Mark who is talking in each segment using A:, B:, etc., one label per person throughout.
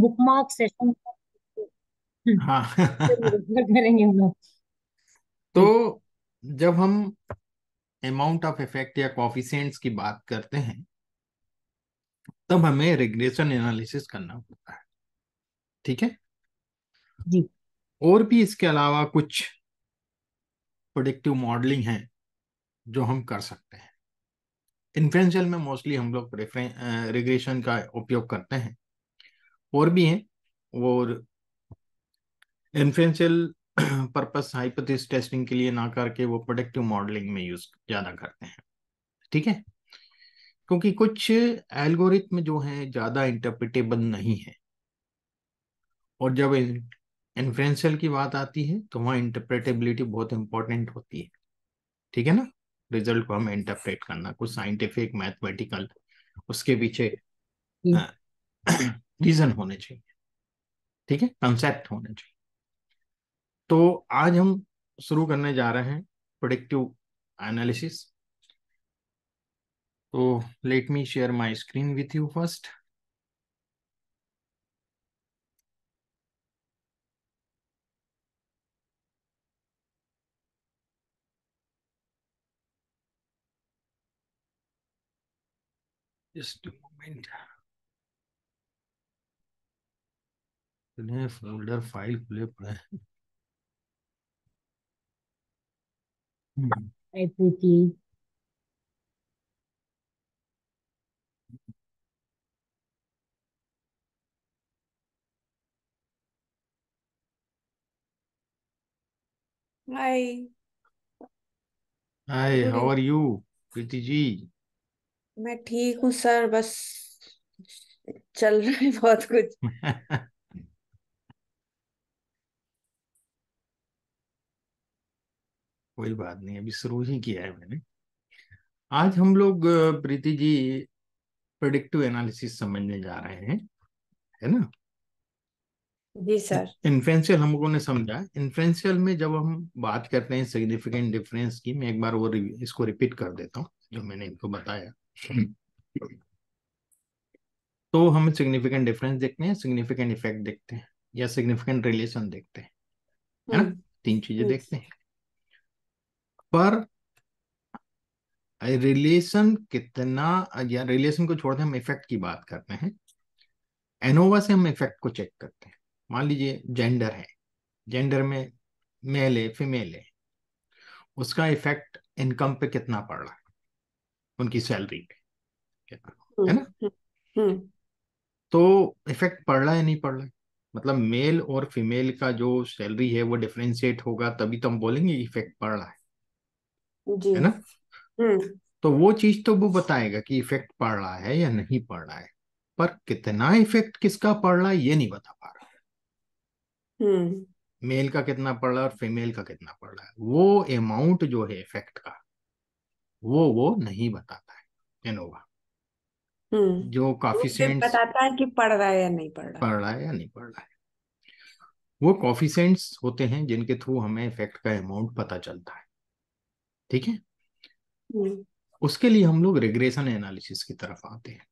A: Bookmark session
B: हाँ।
A: करेंगे हम लोग?
B: तो जब हम अमाउंट ऑफ़ इफ़ेक्ट या कॉफिशिएंट्स की बात करते हैं तब हमें रिग्रेशन एनालिसिस करना पड़ता है। ठीक है?
A: जी।
B: और भी इसके अलावा कुछ प्रोडिक्टिव मॉडलिंग है जो हम कर सकते हैं। इन्फ्लुएंशियल में मोस्टली हम लोग रिग्रेशन का उपयोग करते हैं। और भी हैं और इन्फ्लुएंशियल पर्पस हाइपोथेसिस टेस्टिंग के लिए ना करके वो प्रोडक्टिव मॉडलिंग में यूज़ ज़्यादा करते हैं। ठीक है? क्योंकि कुछ एल्गोरिथम जो हैं ज़्यादा इंटरप्रिटेबल नहीं है। और जब इन्फ्लुएंशियल की बात आती है तो वहाँ इंटरप्रेटेबिलिटी बहुत इंपॉर्टेंट होती है। ठीक है ना? रिज़ल्ट को हमें इंटरप्रेट करना कुछ साइंटिफिक मैथमेटिकल उसके पीछे रीजन होने चाहिए। ठीक है? कंसेप्ट होने चाहिए। तो आज हम शुरू करने जा रहे हैं प्रोडिक्टिव एनालिसिस तो let me share my screen with you first just a moment folder file खुले पड़े
A: Hi, Preeti.
C: Hi
B: hi how are you Preeti ji
C: मैं ठीक हूँ सर बस चल रहा है बहुत कुछ।
B: कोई बात नहीं अभी शुरू ही किया है मैंने। आज हम लोग प्रीति जी प्रेडिक्टिव एनालिसिस समझने जा रहे हैं है ना?
C: जी सर।
B: इन्फ्लुएंशियल हम लोगों ने समझा। इन्फ्लुएंशियल में जब हम बात करते हैं सिग्निफिकेंट डिफरेंस की मैं एक बार वो इसको रिपीट कर देता हूँ जो मैंने इनको बताया। तो हम सिग्निफिकेंट डिफरेंस देखते हैं सिग्निफिकेंट इफ़ेक्ट देखते हैं या सिग्निफिकेंट रिलेशन देखते हैं है ना?
C: हम्म।
B: तीन चीज़ें
C: हम्म।
B: देखते हैं। पर रिलेशन कितना या रिलेशन को छोड़ते हम इफ़ेक्ट की बात करते हैं। एनोवा से हम इफ़ेक्ट को चेक करते हैं। मान लीजिए जेंडर है। जेंडर में मेल है फीमेल है। उसका इफ़ेक्ट इनकम पे कितना पड़ रहा है? उनकी सैलरी पे कितना है ना?
C: हम्म हम्म।
B: तो इफ़ेक्ट पड़ रहा है नहीं पड़ रहा है? मतलब मेल और फीमेल का जो सैलरी है वो डिफ्रेंशिएट होगा तभी तो हम बोलेंगे इफ़ेक्ट पड़ रहा है।
C: जी।
B: है ना?
C: हम्म।
B: तो वो चीज़ तो वो बताएगा कि इफ़ेक्ट पड़ रहा है या नहीं पड़ रहा है। पर कितना इफ़ेक्ट किसका पड़ रहा है ये नहीं बता पा रहा।
C: हम्म।
B: मेल का कितना पड़ रहा है और फीमेल का कितना पड़ रहा है। वो अमाउंट जो है इफ़ेक्ट का वो वो नहीं बताता है एनोवा
C: हम्म।
B: जो
C: वो
B: काफ़ी
C: सिर्फ़ बताता है कि पढ़ रहा है या नहीं पढ़ रहा
B: पड़ रहा है या नहीं पड़ रहा है। वो कॉफिशेंट्स होते हैं जिनके थ्रू हमें इफ़ेक्ट का अमाउंट पता चलता है। ठीक है?
C: हम्म।
B: उसके लिए हम लोग रिग्रेशन एनालिसिस की तरफ़ आते हैं।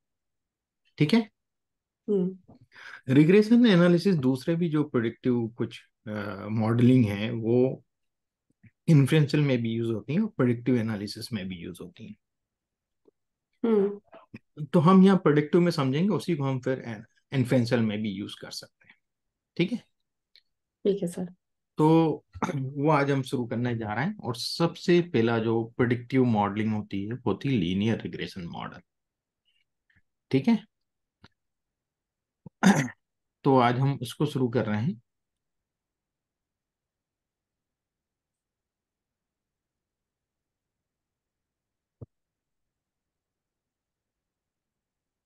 B: ठीक है?
C: हम्म।
B: रिग्रेशन एनालिसिस दूसरे भी जो प्रोडिक्टिव कुछ मॉडलिंग uh, है वो इन्फ्लुएंशियल में भी यूज़ होती है और प्रोडिक्टिव एनालिसिस में भी यूज़ होती है।
C: हम्म।
B: तो हम यहाँ प्रोडिक्टिव में समझेंगे उसी को हम फिर इन्फ्लुएंशियल में भी यूज़ कर सकते हैं। ठीक है?
C: ठीक है सर
B: तो वो आज हम शुरू करने जा रहे हैं और सबसे पहला जो प्रिडिक्टिव मॉडलिंग होती है, वो है लीनियर रिग्रेशन मॉडल ठीक है? तो आज हम उसको शुरू कर रहे हैं।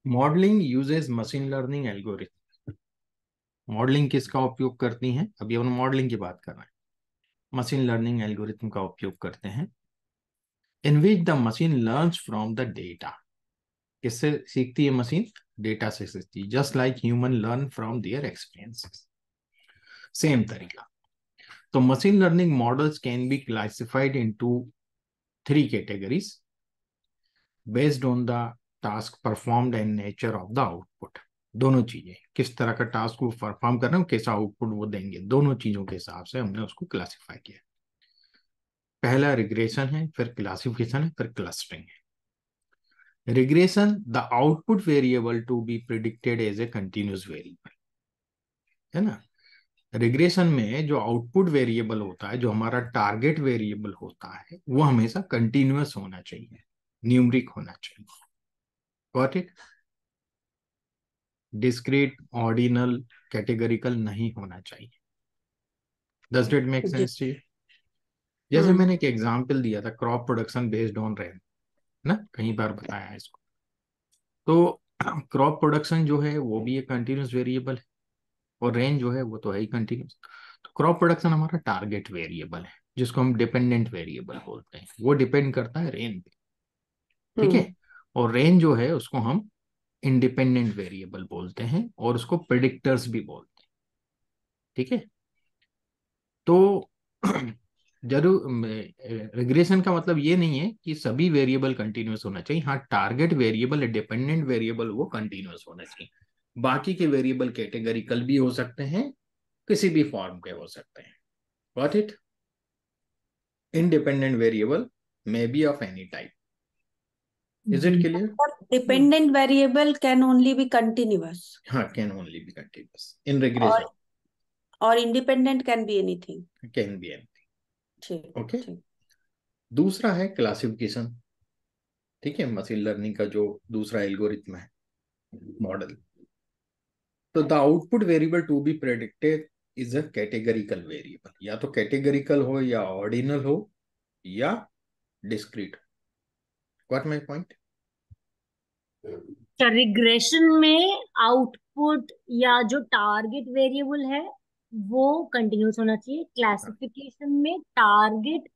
B: Modelling uses machine learning algorithm modelling किसका उपयोग करती हैं? अभी हम मॉडलिंग की बात कर रहे हैं। मशीन लर्निंग एल्गोरिथम का उपयोग करते हैं। In which the machine learns from the data. किससे सीखती है मशीन? डेटा से सीखती है। Just like human learn from their experiences. Same तरीका। तो machine learning models can be classified into three categories. based on the task performed and nature of the output दोनों चीज़ें, किस तरह का टास्क वो परफॉर्म कर रहे हैं, कैसा आउटपुट वो देंगे, दोनों चीज़ों के हिसाब से हमने उसको क्लासिफाई किया। पहला रिग्रेशन है, फिर क्लासिफिकेशन है, फिर क्लस्टरिंग है। Regression the output variable to be predicted as a continuous variable है ना? रिग्रेशन में जो आउटपुट वेरिएबल होता है, जो हमारा टारगेट वेरिएबल होता है, वो हमेशा कंटिन्यूस होना चाहिए न्यूमरिक होना चाहिए। Got it discrete ordinal categorical नहीं होना चाहिए। Does it make sense to जैसे
C: हम्म।
B: मैंने एक एग्जांपल दिया था crop production based on rain ना? कई बार बताया इसको। तो क्रॉप प्रोडक्शन जो है वो भी एक कंटिन्यूस वेरिएबल है और रेन जो है वो तो है ही कंटिन्यूस तो क्रॉप प्रोडक्शन हमारा टारगेट वेरिएबल है जिसको हम डिपेंडेंट वेरिएबल बोलते हैं। वो डिपेंड करता है रेन पे ठीक है? और रेन जो है उसको हम इंडिपेंडेंट वेरिएबल बोलते हैं और उसको प्रिडिक्टर्स भी बोलते हैं। ठीक है? तो ज़रूर रिग्रेशन का मतलब ये नहीं है कि सभी वेरिएबल कंटिन्यूस होना चाहिए। हाँ टारगेट वेरिएबल डिपेंडेंट वेरिएबल वो कंटिन्यूस होना चाहिए। बाकी के वेरिएबल कैटेगरिकल भी हो सकते हैं, किसी भी फॉर्म के हो सकते हैं। Got it independent variable may be of any type. Is it clear?
C: Dependent hmm. variable can only be continuous
B: हाँ, can only be continuous. In regression,
C: or or independent can be anything.
B: can be anything.
C: ठीक
B: Okay.
C: ठीक
B: दूसरा है classification ठीक है machine learning का जो दूसरा एल्गोरिथम है मॉडल तो the output variable to be predicted is a categorical variable या तो कैटेगरिकल हो या ऑर्डिनल हो या discrete got my point
A: regression में आउटपुट या जो टारगेट वेरिएबल है वो कंटिन्यूस होना चाहिए। क्लासिफिकेशन में target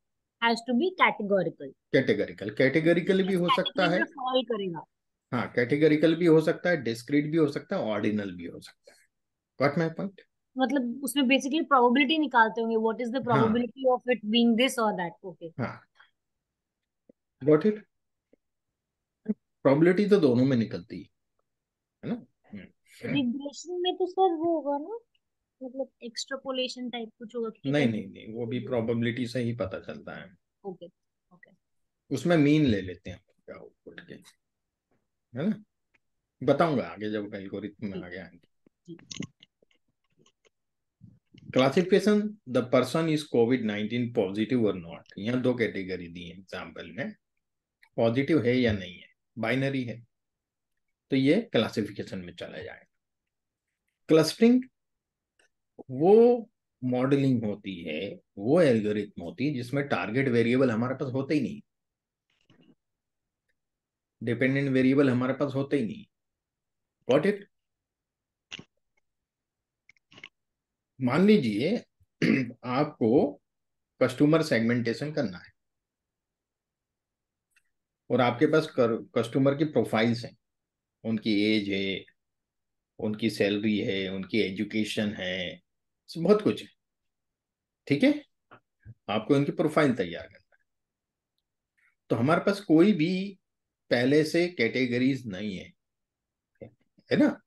A: has to be categorical
B: categorical categorical भी हो सकता है।
A: फॉल करेगा।
B: हाँ कैटेगरिकल भी हो सकता है डिस्क्रीट भी हो सकता है ऑर्डिनल भी हो सकता है। गॉट माय पॉइंट
A: मतलब उसमें बेसिकली प्रोबेबिलिटी निकालते होंगे। What is the probability of it being this और दैट ओके
B: हाँ। गॉट इट प्रोबेबिलिटी तो दोनों में निकलती है है ना?
A: रिग्रेशन में तो सर वो होगा ना मतलब एक्सट्रापोलेशन टाइप कुछ होगा
B: नहीं नहीं? नहीं वो भी प्रोबेबिलिटी से ही पता चलता है।
A: ओके ओके
B: उसमें मीन ले लेते हैं क्या आउटपुट के है ना? बताऊँगा आगे जब एल्गोरिथम में आगे आएँगे। Classification the person is covid nineteen positive और नॉट यहाँ दो कैटेगरी दी है एग्ज़ाम्पल में पॉजिटिव है या नहीं है। बाइनरी है तो ये क्लासिफिकेशन में चला जाएगा। क्लस्टरिंग वो मॉडलिंग होती है, वो एल्गोरिथम होती है, जिसमें टारगेट वेरिएबल हमारे पास होते ही नहीं। डिपेंडेंट वेरिएबल हमारे पास होते ही नहीं। गॉट इट मान लीजिए आपको कस्टमर सेगमेंटेशन करना है। और आपके पास कर कस्टमर की प्रोफाइल्स हैं। उनकी एज है, उनकी सैलरी है, उनकी एजुकेशन है, बहुत कुछ है। ठीक है? आपको उनकी प्रोफ़ाइल तैयार करना है। तो हमारे पास कोई भी पहले से कैटेगरीज नहीं है। है ना?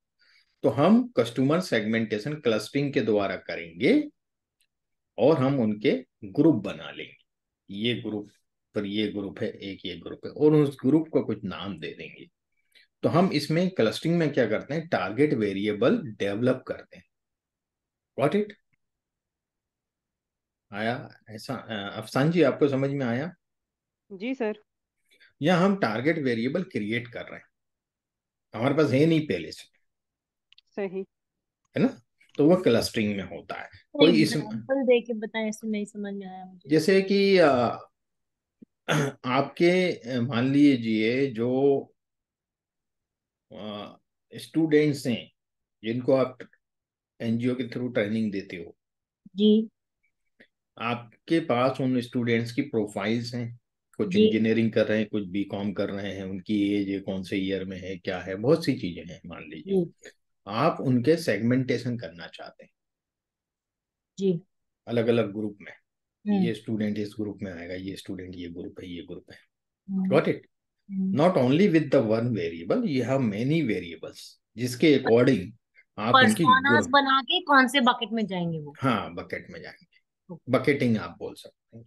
B: तो हम कस्टमर सेगमेंटेशन क्लस्टरिंग के द्वारा करेंगे और हम उनके ग्रुप बना लेंगे। ये ग्रुप पर ये ग्रुप है एक ये ग्रुप है और उस ग्रुप को कुछ नाम दे देंगे। तो हम इसमें क्लस्टरिंग में क्या करते हैं? टारगेट वेरिएबल डेवलप करते हैं। वॉट इट आया? ऐसा अफसान जी आपको समझ में आया?
D: जी सर।
B: या हम टारगेट वेरिएबल क्रिएट कर रहे हैं। हमारे पास है नहीं पहले से।
D: सही।
B: है ना? तो वो क्लस्टरिंग में होता है। कोई इस
A: एग्जांपल दे के बताएँ ऐसे नहीं समझ में आया मुझे।
B: जैसे कि आपके मान लीजिए जो स्टूडेंट्स हैं जिनको आप एनजीओ के थ्रू ट्रेनिंग देते हो।
A: जी।
B: आपके पास उन स्टूडेंट्स की प्रोफाइल्स हैं? कुछ इंजीनियरिंग कर रहे हैं कुछ बीकॉम कर रहे हैं उनकी एज कौन से ईयर में है क्या है? बहुत सी चीज़ें हैं मान लीजिए। आप उनके सेगमेंटेशन करना चाहते हैं।
A: जी।
B: अलग अलग ग्रुप में। ये स्टूडेंट इस ग्रुप में आएगा ये स्टूडेंट ये ग्रुप है ये ग्रुप है।
A: हम्म,
B: got it
A: hmm,
B: not only with the one variable you have many variables जिसके अकॉर्डिंग आप उनकी
A: बना के कौन से बकेट में जाएँगे वो?
B: हाँ बकेट में जाएँगे। बकेटिंग आप बोल सकते हैं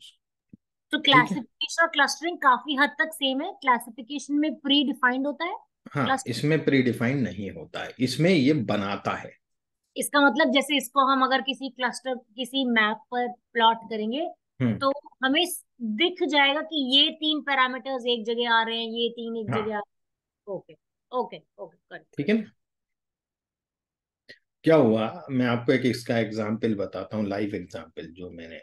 A: तो क्लासिफिकेशन और क्लस्टरिंग काफ़ी हद तक सेम है। क्लासिफिकेशन में प्री डिफाइंड होता है?
B: हाँ इसमें प्री डिफाइन नहीं होता है। इसमें ये बनाता है।
A: इसका मतलब जैसे इसको हम अगर किसी क्लस्टर किसी मैप पर प्लॉट करेंगे
B: हम्म।
A: तो हमें दिख जाएगा कि ये तीन पैरामीटर्स एक जगह आ रहे हैं ये तीन एक
B: हाँ।
A: जगह आ रहे हैं। ओके ओके ओके कर
B: ठीक है। क्या हुआ? मैं आपको एक इसका एग्ज़ाम्पल बताता हूँ लाइव एग्ज़ाम्पल जो मैंने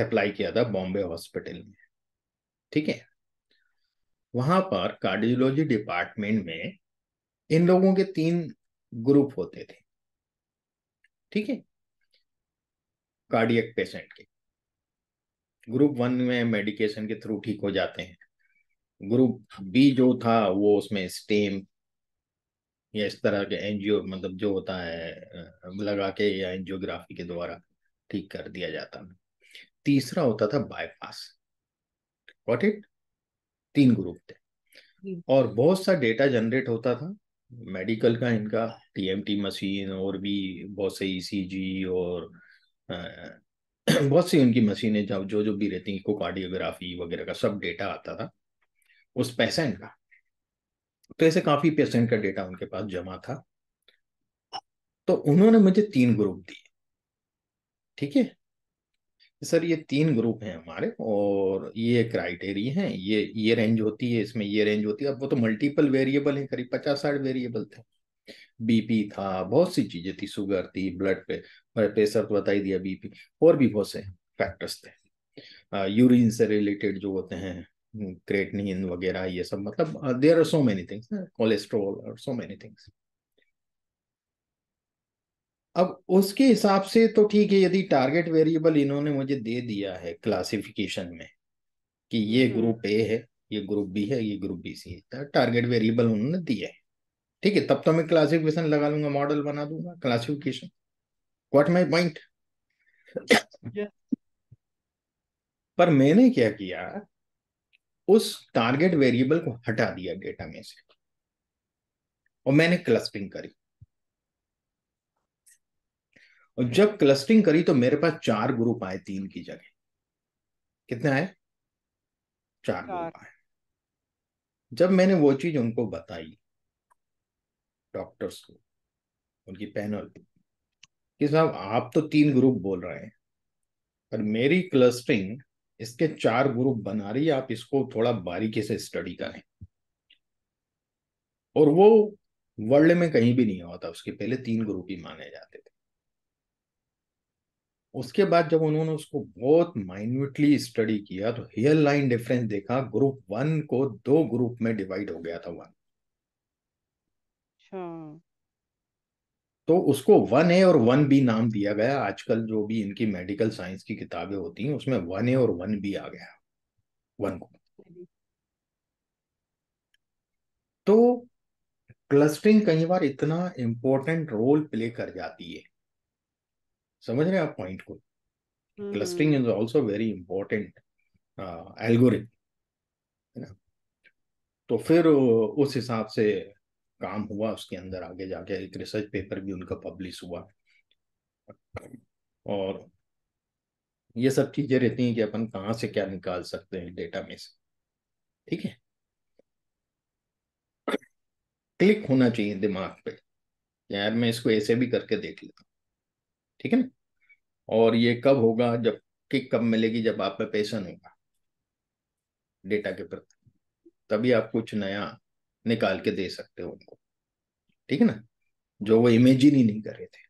B: अप्लाई किया था बॉम्बे हॉस्पिटल में। ठीक है? वहाँ पर कार्डियोलॉजी डिपार्टमेंट में इन लोगों के तीन ग्रुप होते थे। ठीक है? कार्डियक पेशेंट के। ग्रुप वन में मेडिकेशन के थ्रू ठीक हो जाते हैं। ग्रुप बी जो था वो उसमें स्टेम या इस तरह के एनजीओ मतलब जो होता है लगा के या एंजियोग्राफी के द्वारा ठीक कर दिया जाता है तीसरा होता था बाईपास वॉट इट तीन ग्रुप थे। और बहुत सा डेटा जनरेट होता था। मेडिकल का इनका टीएमटी मशीन और भी बहुत से ईसीजी और बहुत सी उनकी मशीनें जब, जो जो भी रहती हैं कार्डियोग्राफी वगैरह का सब डेटा आता था, उस पेशेंट का। तो ऐसे काफ़ी पेशेंट का डेटा उनके पास जमा था। तो उन्होंने मुझे तीन ग्रुप दिए। ठीक है? सर, ये तीन ग्रुप हैं हमारे और ये क्राइटेरिया हैं। ये ये रेंज होती है, इसमें ये रेंज होती है। अब वो तो मल्टीपल वेरिएबल हैं, करीब पचास साठ वेरिएबल थे। बीपी था, बहुत सी चीज़ें थी शुगर थी ब्लड पे प्रेशर तो बता ही दिया बीपी और भी बहुत से फैक्टर्स थे। यूरिन से रिलेटेड जो होते हैं क्रेटनिन वगैरह, ये सब मतलब there are so many things cholesterol और सो मेनी थिंग्स अब उसके हिसाब से तो ठीक है यदि टारगेट वेरिएबल इन्होंने मुझे दे दिया है क्लासिफिकेशन में कि ये
D: हम्म।
B: ग्रुप ए है ये ग्रुप बी है ये ग्रुप बी सी है टारगेट वेरिएबल उन्होंने दिया है। ठीक है तब तो मैं क्लासिफिकेशन लगा लूँगा मॉडल बना दूँगा क्लासिफिकेशन व्हाट माय पॉइंट पर मैंने क्या किया? उस टारगेट वेरिएबल को हटा दिया डेटा में से। और मैंने क्लस्टरिंग करी। और जब क्लस्टरिंग करी तो मेरे पास चार ग्रुप आए तीन की जगह। कितने आए? चार
D: चार।
B: ग्रुप आए। जब मैंने वो चीज़ उनको बताई डॉक्टर्स को उनकी पैनल कि साहब आप तो तीन ग्रुप बोल रहे हैं पर मेरी क्लस्टरिंग इसके चार ग्रुप बना रही है आप इसको थोड़ा बारीकी से स्टडी करें। और वो वर्ल्ड में कहीं भी नहीं होता उसके पहले तीन ग्रुप ही माने जाते थे। उसके बाद जब उन्होंने उसको बहुत माइन्यूटली स्टडी किया तो हेयर लाइन डिफरेंस देखा ग्रुप वन को दो ग्रुप में डिवाइड हो गया था वन
D: अच्छा।
B: तो उसको वन ए और वन बी नाम दिया गया। आजकल जो भी इनकी मेडिकल साइंस की किताबें होती हैं उसमें वन ए और वन बी आ गया वन को। तो क्लस्टरिंग कई बार इतना इंपॉर्टेंट रोल प्ले कर जाती है। समझ रहे हैं आप पॉइंट को? Clustering is also very important algorithm है ना? तो फिर उस हिसाब से काम हुआ उसके अंदर आगे जाके एक रिसर्च पेपर भी उनका पब्लिश हुआ। और ये सब चीज़ें रहती हैं कि अपन कहाँ से क्या निकाल सकते हैं डेटा में से। ठीक है? क्लिक होना चाहिए दिमाग पे यार मैं इसको ऐसे भी करके देख लेता हूँ। ठीक है ना? और ये कब होगा जब किक कब मिलेगी जब आप में पैशन होगा। डेटा के प्रति। तभी आप कुछ नया निकाल के दे सकते हो उनको। ठीक है ना? जो वो इमेजिन ही नहीं कर रहे थे।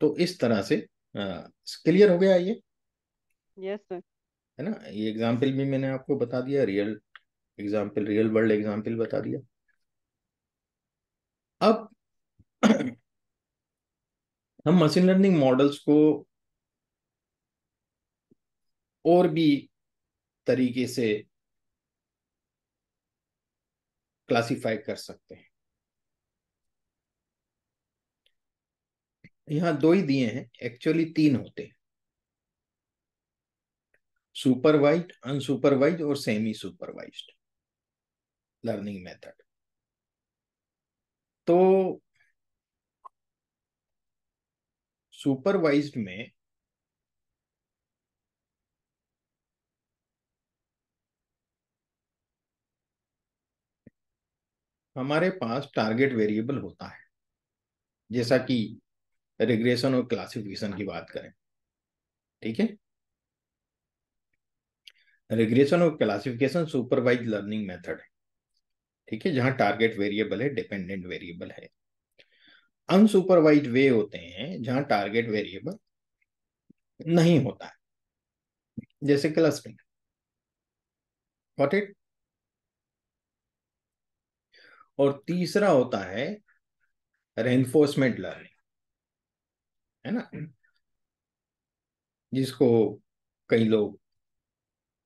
B: तो इस तरह से क्लियर हो गया ये?
D: यस सर
B: है ना? ये एग्ज़ाम्पल भी मैंने आपको बता दिया real example real world example बता दिया। अब हम मशीन लर्निंग मॉडल्स को और भी तरीके से क्लासिफाई कर सकते हैं। यहाँ दो ही दिए हैं एक्चुअली तीन होते हैं। सुपरवाइज अनसुपरवाइज और सेमी सुपरवाइज्ड लर्निंग मेथड तो सुपरवाइज्ड में हमारे पास टारगेट वेरिएबल होता है। जैसा कि रिग्रेशन और क्लासिफिकेशन की बात करें, ठीक है? रिग्रेशन और क्लासिफिकेशन सुपरवाइज लर्निंग मेथड है, ठीक है? जहाँ टारगेट वेरिएबल है डिपेंडेंट वेरिएबल है। अनसुपरवाइज वे होते हैं, जहाँ टारगेट वेरिएबल नहीं होता है। जैसे क्लस्टरिंग गॉट इट और तीसरा होता है रेनफोर्समेंट लर्निंग है ना? जिसको कई लोग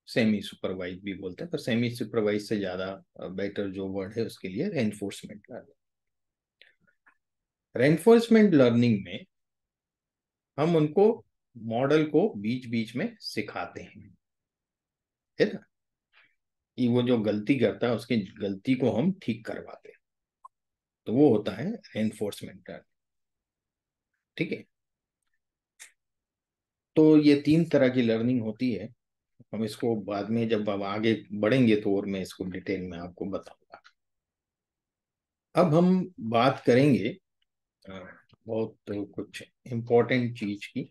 B: सेमी सुपरवाइज भी बोलते हैं, पर सेमी सुपरवाइज से ज़्यादा बेटर जो वर्ड है उसके लिए रेनफोर्समेंट लर्निंग रेनफोर्समेंट लर्निंग में हम उनको मॉडल को बीच बीच में सिखाते हैं। है ना? कि वो जो गलती करता है, उसकी गलती को हम ठीक करवाते हैं। तो वो होता है रेनफोर्समेंट लर्निंग ठीक है? तो ये तीन तरह की लर्निंग होती है। हम इसको बाद में जब अब आगे बढ़ेंगे तो और मैं इसको डिटेल में आपको बताऊँगा। अब हम बात करेंगे बहुत तो कुछ इम्पोर्टेंट चीज़ की।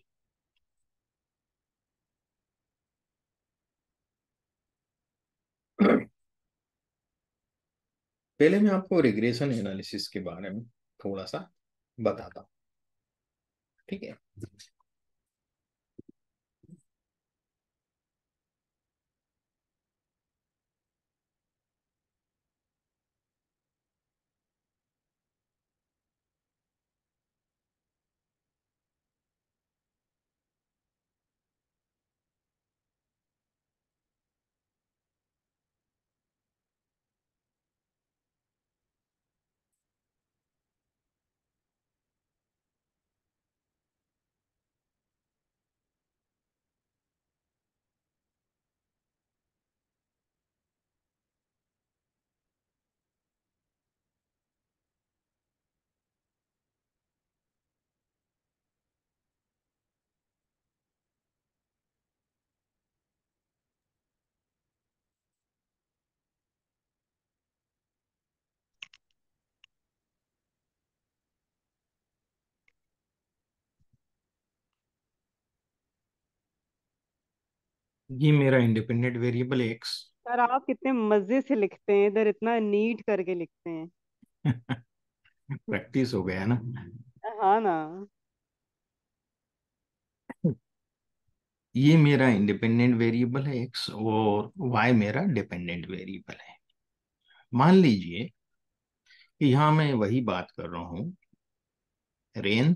B: पहले मैं आपको रिग्रेशन एनालिसिस के बारे में थोड़ा सा बताता हूँ। ठीक है? ये मेरा इंडिपेंडेंट वेरिएबल एक्स
D: सर आप कितने मज़े से लिखते हैं इधर इतना नीट करके लिखते हैं।
B: प्रैक्टिस हो गया ना?
D: हाँ ना।
B: ये मेरा इंडिपेंडेंट वेरिएबल है एक्स और वाई मेरा डिपेंडेंट वेरिएबल है। मान लीजिए कि यहाँ मैं वही बात कर रहा हूँ रेन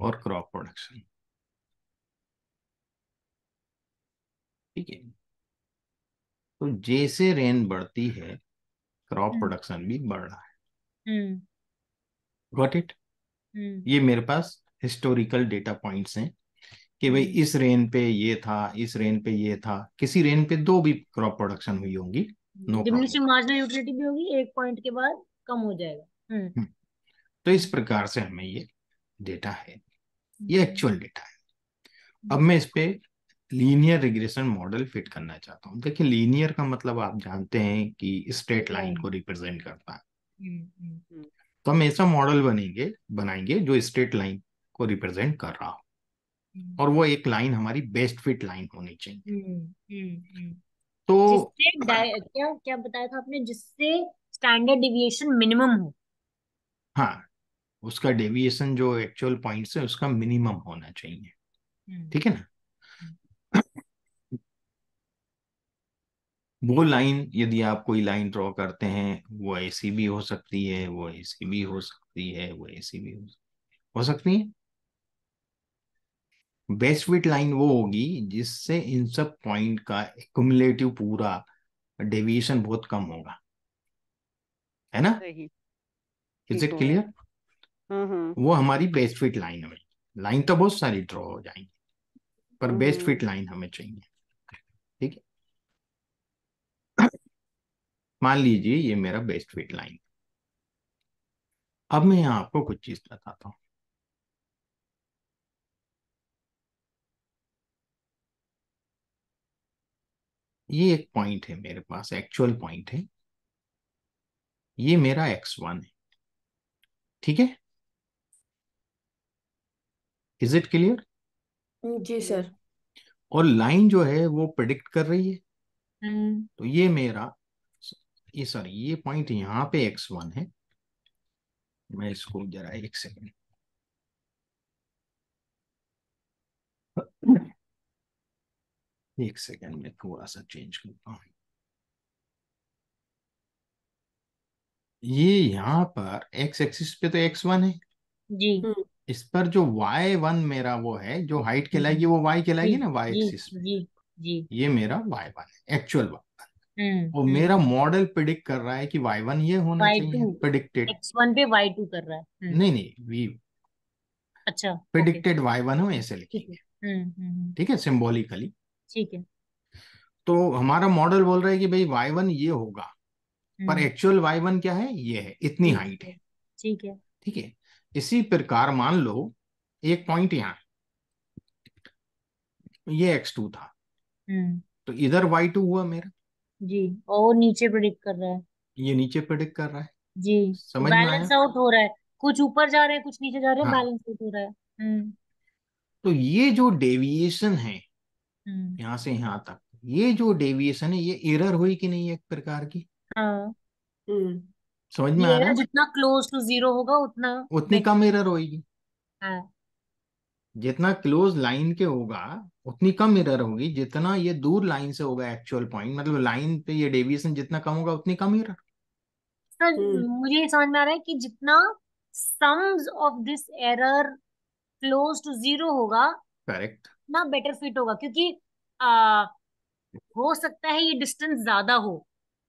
B: और क्रॉप प्रोडक्शन ठीक है। तो जैसे रेन बढ़ती है क्रॉप
A: हम्म।
B: प्रोडक्शन भी बढ़ रहा है।
A: हम्म।
B: Got it
A: hmm.
B: ये मेरे पास हिस्टोरिकल डेटा पॉइंट्स हैं कि भाई
A: हम्म।
B: इस रेन पे ये था इस रेन पे ये था। किसी रेन पे दो भी क्रॉप प्रोडक्शन हुई होंगी नो
A: मार्जिनल यूटिलिटी भी होगी एक पॉइंट के बाद कम हो जाएगा। हम्म।
B: तो इस प्रकार से हमें ये डेटा है। ये एक्चुअल डेटा है। अब
A: हम्म।
B: मैं इस पे लीनियर रिग्रेशन मॉडल फिट करना चाहता हूँ। देखिए लीनियर का मतलब आप जानते हैं कि स्ट्रेट लाइन को रिप्रेजेंट करता है।
A: हम्म, हम्म,
B: तो हम ऐसा मॉडल बनेंगे बनाएँगे जो स्ट्रेट लाइन को रिप्रेजेंट कर रहा हो।
A: हम्म,
B: और वो एक लाइन हमारी बेस्ट फिट लाइन होनी चाहिए।
A: हम्म, हम्म, हम्म।
B: तो
A: क्या क्या बताया था आपने? जिससे स्टैंडर्ड डिविएशन मिनिमम हो।
B: हाँ उसका डेविएशन जो एक्चुअल पॉइंट्स है उसका मिनिमम होना चाहिए।
A: हम्म,
B: ठीक है ना? वो लाइन यदि आप कोई लाइन ड्रॉ करते हैं वो ऐसी भी हो सकती है वो ऐसी भी हो सकती है वो ऐसी भी हो सकती हो सकती है? बेस्ट फिट लाइन वो होगी जिससे इन सब पॉइंट का एक्युमुलेटिव पूरा डेविएशन बहुत कम होगा। है ना? इज़ इट क्लियर वो हमारी बेस्ट फिट लाइन है। लाइन तो बहुत सारी ड्रॉ हो जाएँगी पर बेस्ट। फिट लाइन हमें चाहिए ठीक है मान लीजिए ये मेरा बेस्ट फिट लाइन अब मैं यहाँ आपको कुछ चीज़ बताता हूँ। ये एक पॉइंट है मेरे पास एक्चुअल पॉइंट है। ये मेरा एक्स वन है। ठीक है? इज़ इट क्लियर
C: जी सर
B: और लाइन जो है वो प्रिडिक्ट कर रही है।
A: हम्म
B: तो ये मेरा ये सॉरी ये पॉइंट यहाँ पे एक्स वन है। मैं इसको जरा एक सेकेंड एक सेकेंड में थोड़ा सा चेंज करता हूँ। ये यहाँ पर एक्स एक्सिस पे तो एक्स वन है।
A: जी।
C: हम्म।
B: इस पर जो वाई वन मेरा वो है जो हाइट कहलाएगी वो वाई कहलाएगी ना वाई एक्सिस पे।
A: जी। जी।
B: ये मेरा वाई वन है एक्चुअल वन
A: हम्म
B: और मेरा मॉडल प्रिडिक्ट कर रहा है कि वाई वन ये होना
A: वाई
B: चाहिए
A: टू
B: प्रिडिक्टेड।
A: एक्स वन पे वाई टू कर रहा है। हम्म।
B: नहीं नहीं वी
A: अच्छा
B: प्रिडिक्टेड वाई वन हम ऐसे
A: ठीक
B: लिखेंगे
A: है। हम्म हम्म हम्म,
B: ठीक है सिंबॉलिकली।
A: ठीक है।
B: तो हमारा मॉडल बोल रहा है कि भाई वाई वन ये होगा पर
A: हम्म।
B: एक्चुअल वाई वन क्या है? ये है इतनी हाइट है
A: है। ठीक है।
B: ठीक है इसी प्रकार मान लो एक पॉइंट यहाँ ये एक्स टू था।
A: हम्म।
B: तो इधर वाई टू हुआ मेरा।
A: जी और नीचे प्रिडिक्ट कर रहा है।
B: ये नीचे प्रिडिक्ट कर रहा है?
A: जी
B: समझ में आया?
A: बैलेंस आउट हो रहा है। कुछ ऊपर जा रहे हैं कुछ नीचे जा रहे हैं
B: हाँ।
A: बैलेंस आउट हो रहा है। हम्म।
B: तो ये जो डेविएशन है
A: हम्म।
B: यहाँ से यहाँ तक ये जो डेविएशन है ये एरर हुई कि नहीं एक प्रकार की?
A: हाँ।
C: हम्म।
B: समझ में
A: ये
B: आ रहा
A: एरर
B: है
A: जितना क्लोज टू ज़ीरो होगा उतना
B: उतनी
A: बेटर
B: कम एरर होगी
A: हाँ।
B: जितना क्लोज लाइन के होगा उतनी कम एरर होगी। जितना ये दूर लाइन से होगा एक्चुअल पॉइंट मतलब लाइन पे ये डेविएशन जितना कम होगा उतनी कम एरर
A: सर
C: हम्म।
A: मुझे ये समझ में आ रहा है कि जितना sums of this error close to zero होगा
B: करेक्ट
A: ना बेटर फिट होगा। क्योंकि आ, हो सकता है ये डिस्टेंस ज़्यादा हो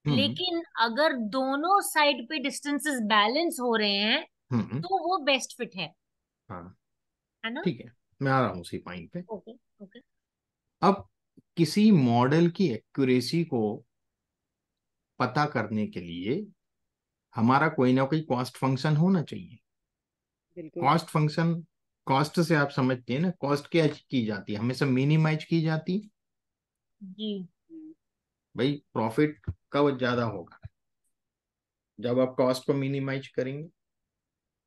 B: हम्म।
A: लेकिन अगर दोनों साइड पे डिस्टेंसेस बैलेंस हो रहे हैं
B: हम्म।
A: तो वो बेस्ट फिट है।
B: हाँ।
A: है ना?
B: ठीक है मैं आ रहा हूँ उसी पॉइंट पे।
A: Okay okay.
B: अब किसी मॉडल की एक्यूरेसी को पता करने के लिए हमारा कोई ना कोई कॉस्ट फ़ंक्शन होना चाहिए। कॉस्ट फ़ंक्शन कॉस्ट से आप समझते हैं ना कॉस्ट क्या की जाती है? हमेशा मिनिमाइज की जाती है।
A: जी।
B: भाई प्रॉफिट कब ज़्यादा होगा? जब आप कॉस्ट को मिनिमाइज करेंगे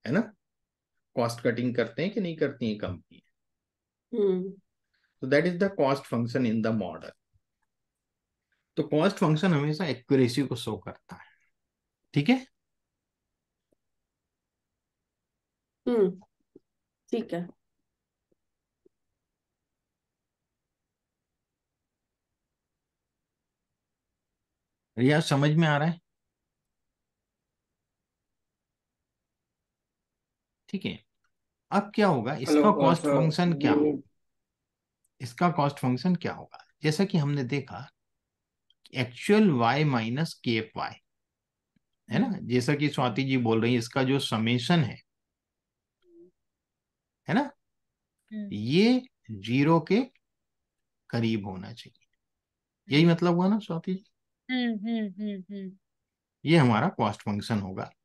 B: है ना? कॉस्ट कटिंग करते हैं कि नहीं करती है कंपनी
C: हम्म।
B: तो that is the cost function in the model तो कॉस्ट फ़ंक्शन हमेशा एक्यूरेसी को शो करता है। ठीक है?
C: हम्म। ठीक है।
B: रिया समझ में आ रहा है? ठीक है। अब क्या होगा? इसका कॉस्ट
E: सर
B: फ़ंक्शन क्या होगा? इसका कॉस्ट फ़ंक्शन क्या होगा? जैसा कि हमने देखा एक्चुअल वाई माइनस के एफ़ वाई है ना? जैसा कि स्वाति जी बोल रही है इसका जो समेशन है है ना?
A: हम्म।
B: ये ज़ीरो के करीब होना चाहिए। यही मतलब हुआ ना स्वाति जी?
A: हम्म हम्म हम्म हम्म।
B: ये हमारा कॉस्ट फ़ंक्शन होगा।
A: हम्म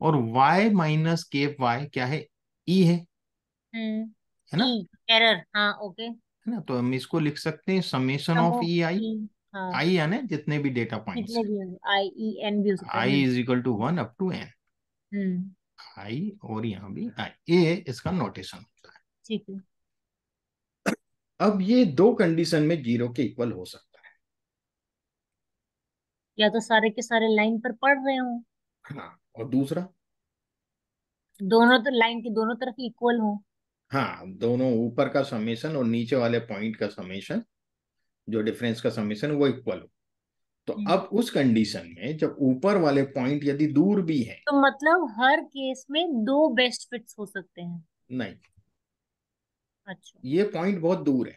B: और y माइनस के वाई क्या है? ई है।
A: हम्म
B: है ना?
A: एरर हाँ ओके
B: है ना? तो हम इसको लिख सकते हैं समेशन ऑफ़ ई आई
A: हाँ।
B: आई यानी जितने भी डेटा पॉइंट्स
A: होंगे आई ई एन भी
B: I is equal to one up to N I और यहाँ भी आई ये इसका नोटेशन होता है।
A: ठीक है।
B: अब ये दो कंडीशन में ज़ीरो के इक्वल हो सकता है।
A: या तो सारे के सारे लाइन पर पढ़ रहे हो।
B: हाँ। और दूसरा?
A: दोनों तो लाइन के दोनों तरफ़ इक्वल हो।
B: हाँ दोनों ऊपर का समेशन और नीचे वाले पॉइंट का समेशन जो डिफरेंस का समेशन वो इक्वल हो। तो
A: हम्म।
B: अब उस कंडीशन में जब ऊपर वाले पॉइंट यदि दूर भी है।
A: तो मतलब हर केस में दो बेस्ट फिट्स हो सकते हैं।
B: नहीं।
A: अच्छा।
B: ये पॉइंट बहुत दूर है।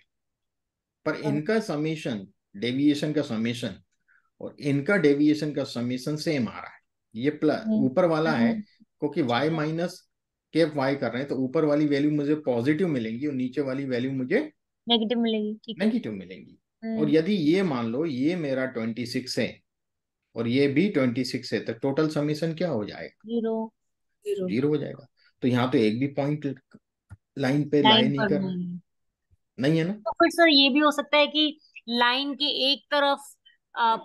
B: पर
A: हाँ।
B: इनका समेशन डेविएशन का समेशन और इनका डेविएशन का समेशन सेम आ रहा है। ये प्लस
A: हम्म
B: ऊपर वाला है
A: हम्म।
B: क्योंकि y माइनस केप y कर रहे हैं तो ऊपर वाली वैल्यू मुझे पॉजिटिव मिलेंगी और नीचे वाली वैल्यू मुझे
A: नेगेटिव मिलेगी ठीक।
B: नेगेटिव मिलेंगी। और
A: हम्म
B: यदि ये मान लो ये मेरा ट्वेंटी सिक्स है और ये भी ट्वेंटी सिक्स है तो टोटल समीशन क्या हो जाएगा?
A: ज़ीरो
C: ज़ीरो
B: हो जाएगा। तो यहाँ तो एक भी पॉइंट लाइन पे लाई
A: लाइन
B: नहीं कर रहा।
A: नहीं। है
B: नहीं है ना?
A: तो फिर सर ये भी हो सकता है कि लाइन के एक तरफ़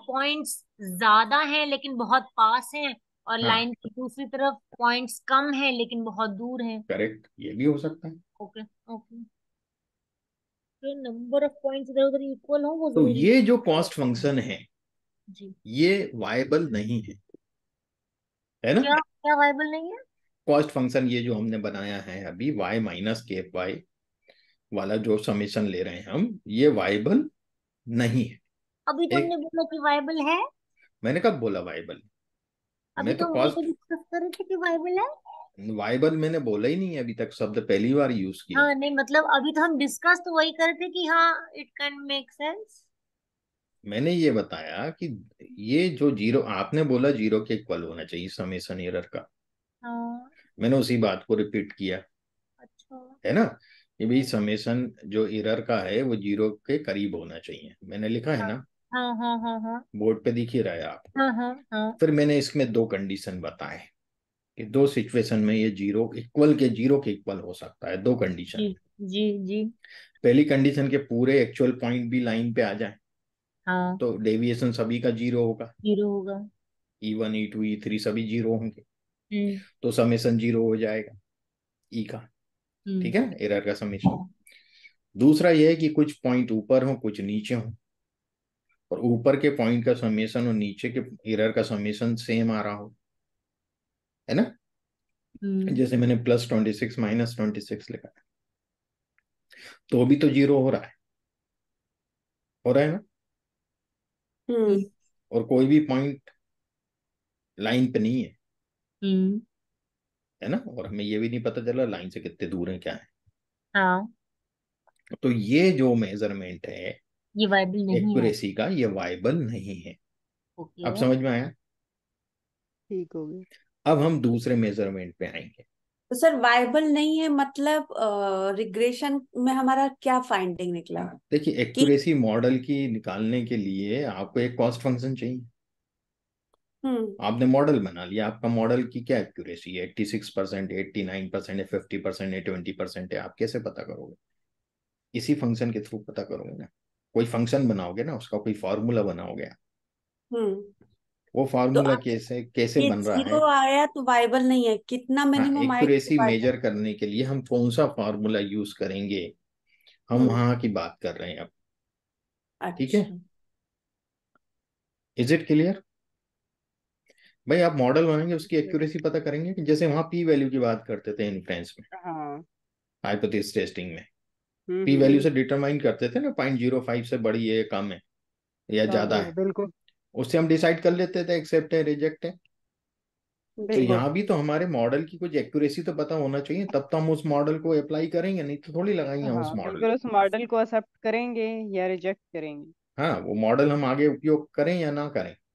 A: पॉइंट्स ज़्यादा हैं लेकिन बहुत पास हैं और
B: हाँ।
A: लाइन की दूसरी तरफ़ पॉइंट्स कम हैं लेकिन बहुत दूर हैं।
B: करेक्ट ये भी हो सकता है।
A: Okay okay. तो नंबर ऑफ़ पॉइंट्स इधर उधर इक्वल हो वो
B: तो ये जो कॉस्ट फ़ंक्शन है
A: जी।
B: ये वायबल नहीं है। है ना?
A: क्या क्या वाइबल नहीं है?
B: कॉस्ट फ़ंक्शन ये जो हमने बनाया है अभी y माइनस के वाई वाला जो समीशन ले रहे हैं हम ये वायबल नहीं है।
A: अभी तो
B: एक
A: हमने बोला कि वाइबल है
B: मैंने कब बोला
A: अभी
B: मैं
A: तो
B: तो
A: हम ये तो
B: कॉस्ट
A: डिस्कस कर रहे थे कि वाइबल है।
B: वायबल मैंने बोला ही नहीं है अभी तक शब्द पहली बार यूज़ किया।
A: हाँ नहीं मतलब अभी तो हम डिस्कस तो वही कर रहे थे कि हाँ इट कैन मेक सेंस
B: मैंने ये बताया कि ये जो ज़ीरो आपने बोला ज़ीरो के इक्वल होना चाहिए समेशन एरर का।
A: हाँ।
B: मैंने उसी बात को रिपीट किया।
A: अच्छा।
B: है ना? कि भाई समेशन जो एरर का है वो ज़ीरो के करीब होना चाहिए। मैंने लिखा है
A: हाँ।
B: ना?
A: हाँ हाँ हाँ हाँ।
B: बोर्ड पे दिख ही रहा है आप।
A: हाँ हाँ हाँ।
B: फिर मैंने इसमें दो कंडीशन बताए कि दो सिचुएशन में ये ज़ीरो इक्वल के ज़ीरो के इक्वल हो सकता है दो कंडीशन
A: जी जी जी।
B: पहली कंडीशन के पूरे एक्चुअल पॉइंट भी लाइन पे आ जाए
A: हाँ।
B: तो डेविएशन सभी का ज़ीरो होगा।
A: ज़ीरो होगा।
B: E one E two E three सभी ज़ीरो होंगे।
A: हम्म।
B: तो समेशन ज़ीरो हो जाएगा ई का
A: हम्म।
B: ठीक है? एरर का समेशन दूसरा यह है कि कुछ पॉइंट ऊपर हो कुछ नीचे हो। और ऊपर के पॉइंट का समेशन और नीचे के एरर का समेशन सेम आ रहा हो। है ना?
A: हम्म।
B: जैसे मैंने plus twenty six minus twenty six लिखा है। तो भी तो ज़ीरो हो रहा है। हो रहा है ना?
C: हम्म।
B: और कोई भी पॉइंट लाइन पे नहीं है।
A: हम्म।
B: है ना? और हमें ये भी नहीं पता चला लाइन से कितने दूर है क्या है।
A: हाँ।
B: तो ये जो मेज़रमेंट है
A: ये वाइबल नहीं
B: एक्यूरेसी का ये वाइबल नहीं है। अब समझ में आया
D: ठीक हो गया।
B: अब हम दूसरे मेज़रमेंट पे आएँगे।
C: तो सर वाइबल नहीं है मतलब रिग्रेशन में हमारा क्या फाइंडिंग निकला?
B: देखिए एक्यूरेसी मॉडल की निकालने के लिए आपको एक कॉस्ट फ़ंक्शन चाहिए।
C: हम्म।
B: आपने मॉडल बना लिया। आपका मॉडल की क्या एक्यूरेसी है? Eighty six percent eighty nine percent है फिफ्टी परसेंट है ट्वेंटी परसेंट है? आप कैसे पता करोगे? इसी फ़ंक्शन के थ्रू पता करोगे ना। कोई फ़ंक्शन बनाओगे ना उसका कोई फार्मूला बनाओगे
C: हम्म।
B: वो
C: तो
B: फार्मूला
C: आप
B: कैसे कैसे बन रहा है?
C: आया तो वाइबल नहीं है। कितना मिनिमम तो
B: एक्यूरेसी मेजर करने के लिए हम कौन सा फार्मूला यूज़ करेंगे? हम
C: हम्म।
B: वहाँ की बात कर रहे हैं अब। ठीक है? इज़ इट क्लियर भाई आप मॉडल बनाएँगे उसकी एक्यूरेसी पता करेंगे कि जैसे वहाँ पी वैल्यू की बात करते थे इन्फ्लुएंस में।
D: हाँ।
B: हाइपोथेसिस टेस्टिंग में। पी वैल्यू
D: हम्म
B: से डिटरमाइन करते थे ना पॉइंट ज़ीरो फाइव से बड़ी है कम है या
D: कम
B: ज़्यादा
D: है
B: है।
D: बिल्कुल।
B: उससे हम डिसाइड कर लेते थे एक्सेप्ट है रिजेक्ट है। तो यहाँ भी तो हमारे मॉडल की कुछ एक्यूरेसी तो पता होना चाहिए तब तो हम उस मॉडल को अप्लाई करेंगे नहीं तो थोड़ी लगाएँगे हम उस
D: हाँ
B: मॉडल
D: बिल्कुल उस मॉडल को एक्सेप्ट करेंगे या रिजेक्ट करेंगे।
B: हाँ वो मॉडल हम आगे उपयोग करें या ना करें।
D: हम्म हम्म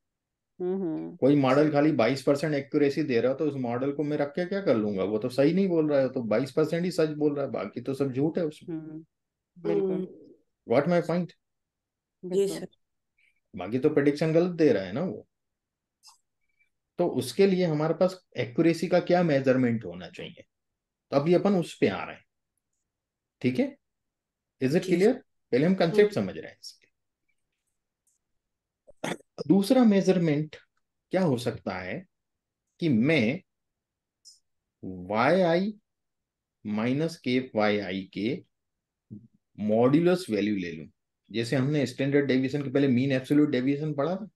B: कोई मॉडल खाली 22 परसेंट एक्यूरेसी दे रहा है तो उस मॉडल को मैं रख के क्या कर लूँगा? वो तो सही नहीं बोल रहा है तो 22 परसेंट ही सच बोल रहा है बाकी तो सब झूठ है उसमें
D: हम्म बिल्कुल।
C: हम्म।
B: व्हाट माई पॉइंट बाकी तो प्रेडिक्शन गलत दे रहा है ना वो। तो उसके लिए हमारे पास एक्यूरेसी का क्या मेज़रमेंट होना चाहिए? तो अभी अपन उस पे आ रहे हैं। ठीक है? इज़ इट क्लियर पहले हम
C: हम्म।
B: कंसेप्ट समझ रहे हैं इसके दूसरा मेज़रमेंट क्या हो सकता है कि मैं वाई आई माइनस के वाई आई के मॉड्यूलस वैल्यू ले लूँ? जैसे हमने स्टैंडर्ड डेविएशन के पहले मीन एब्सोल्यूट डेविएशन पढ़ा था।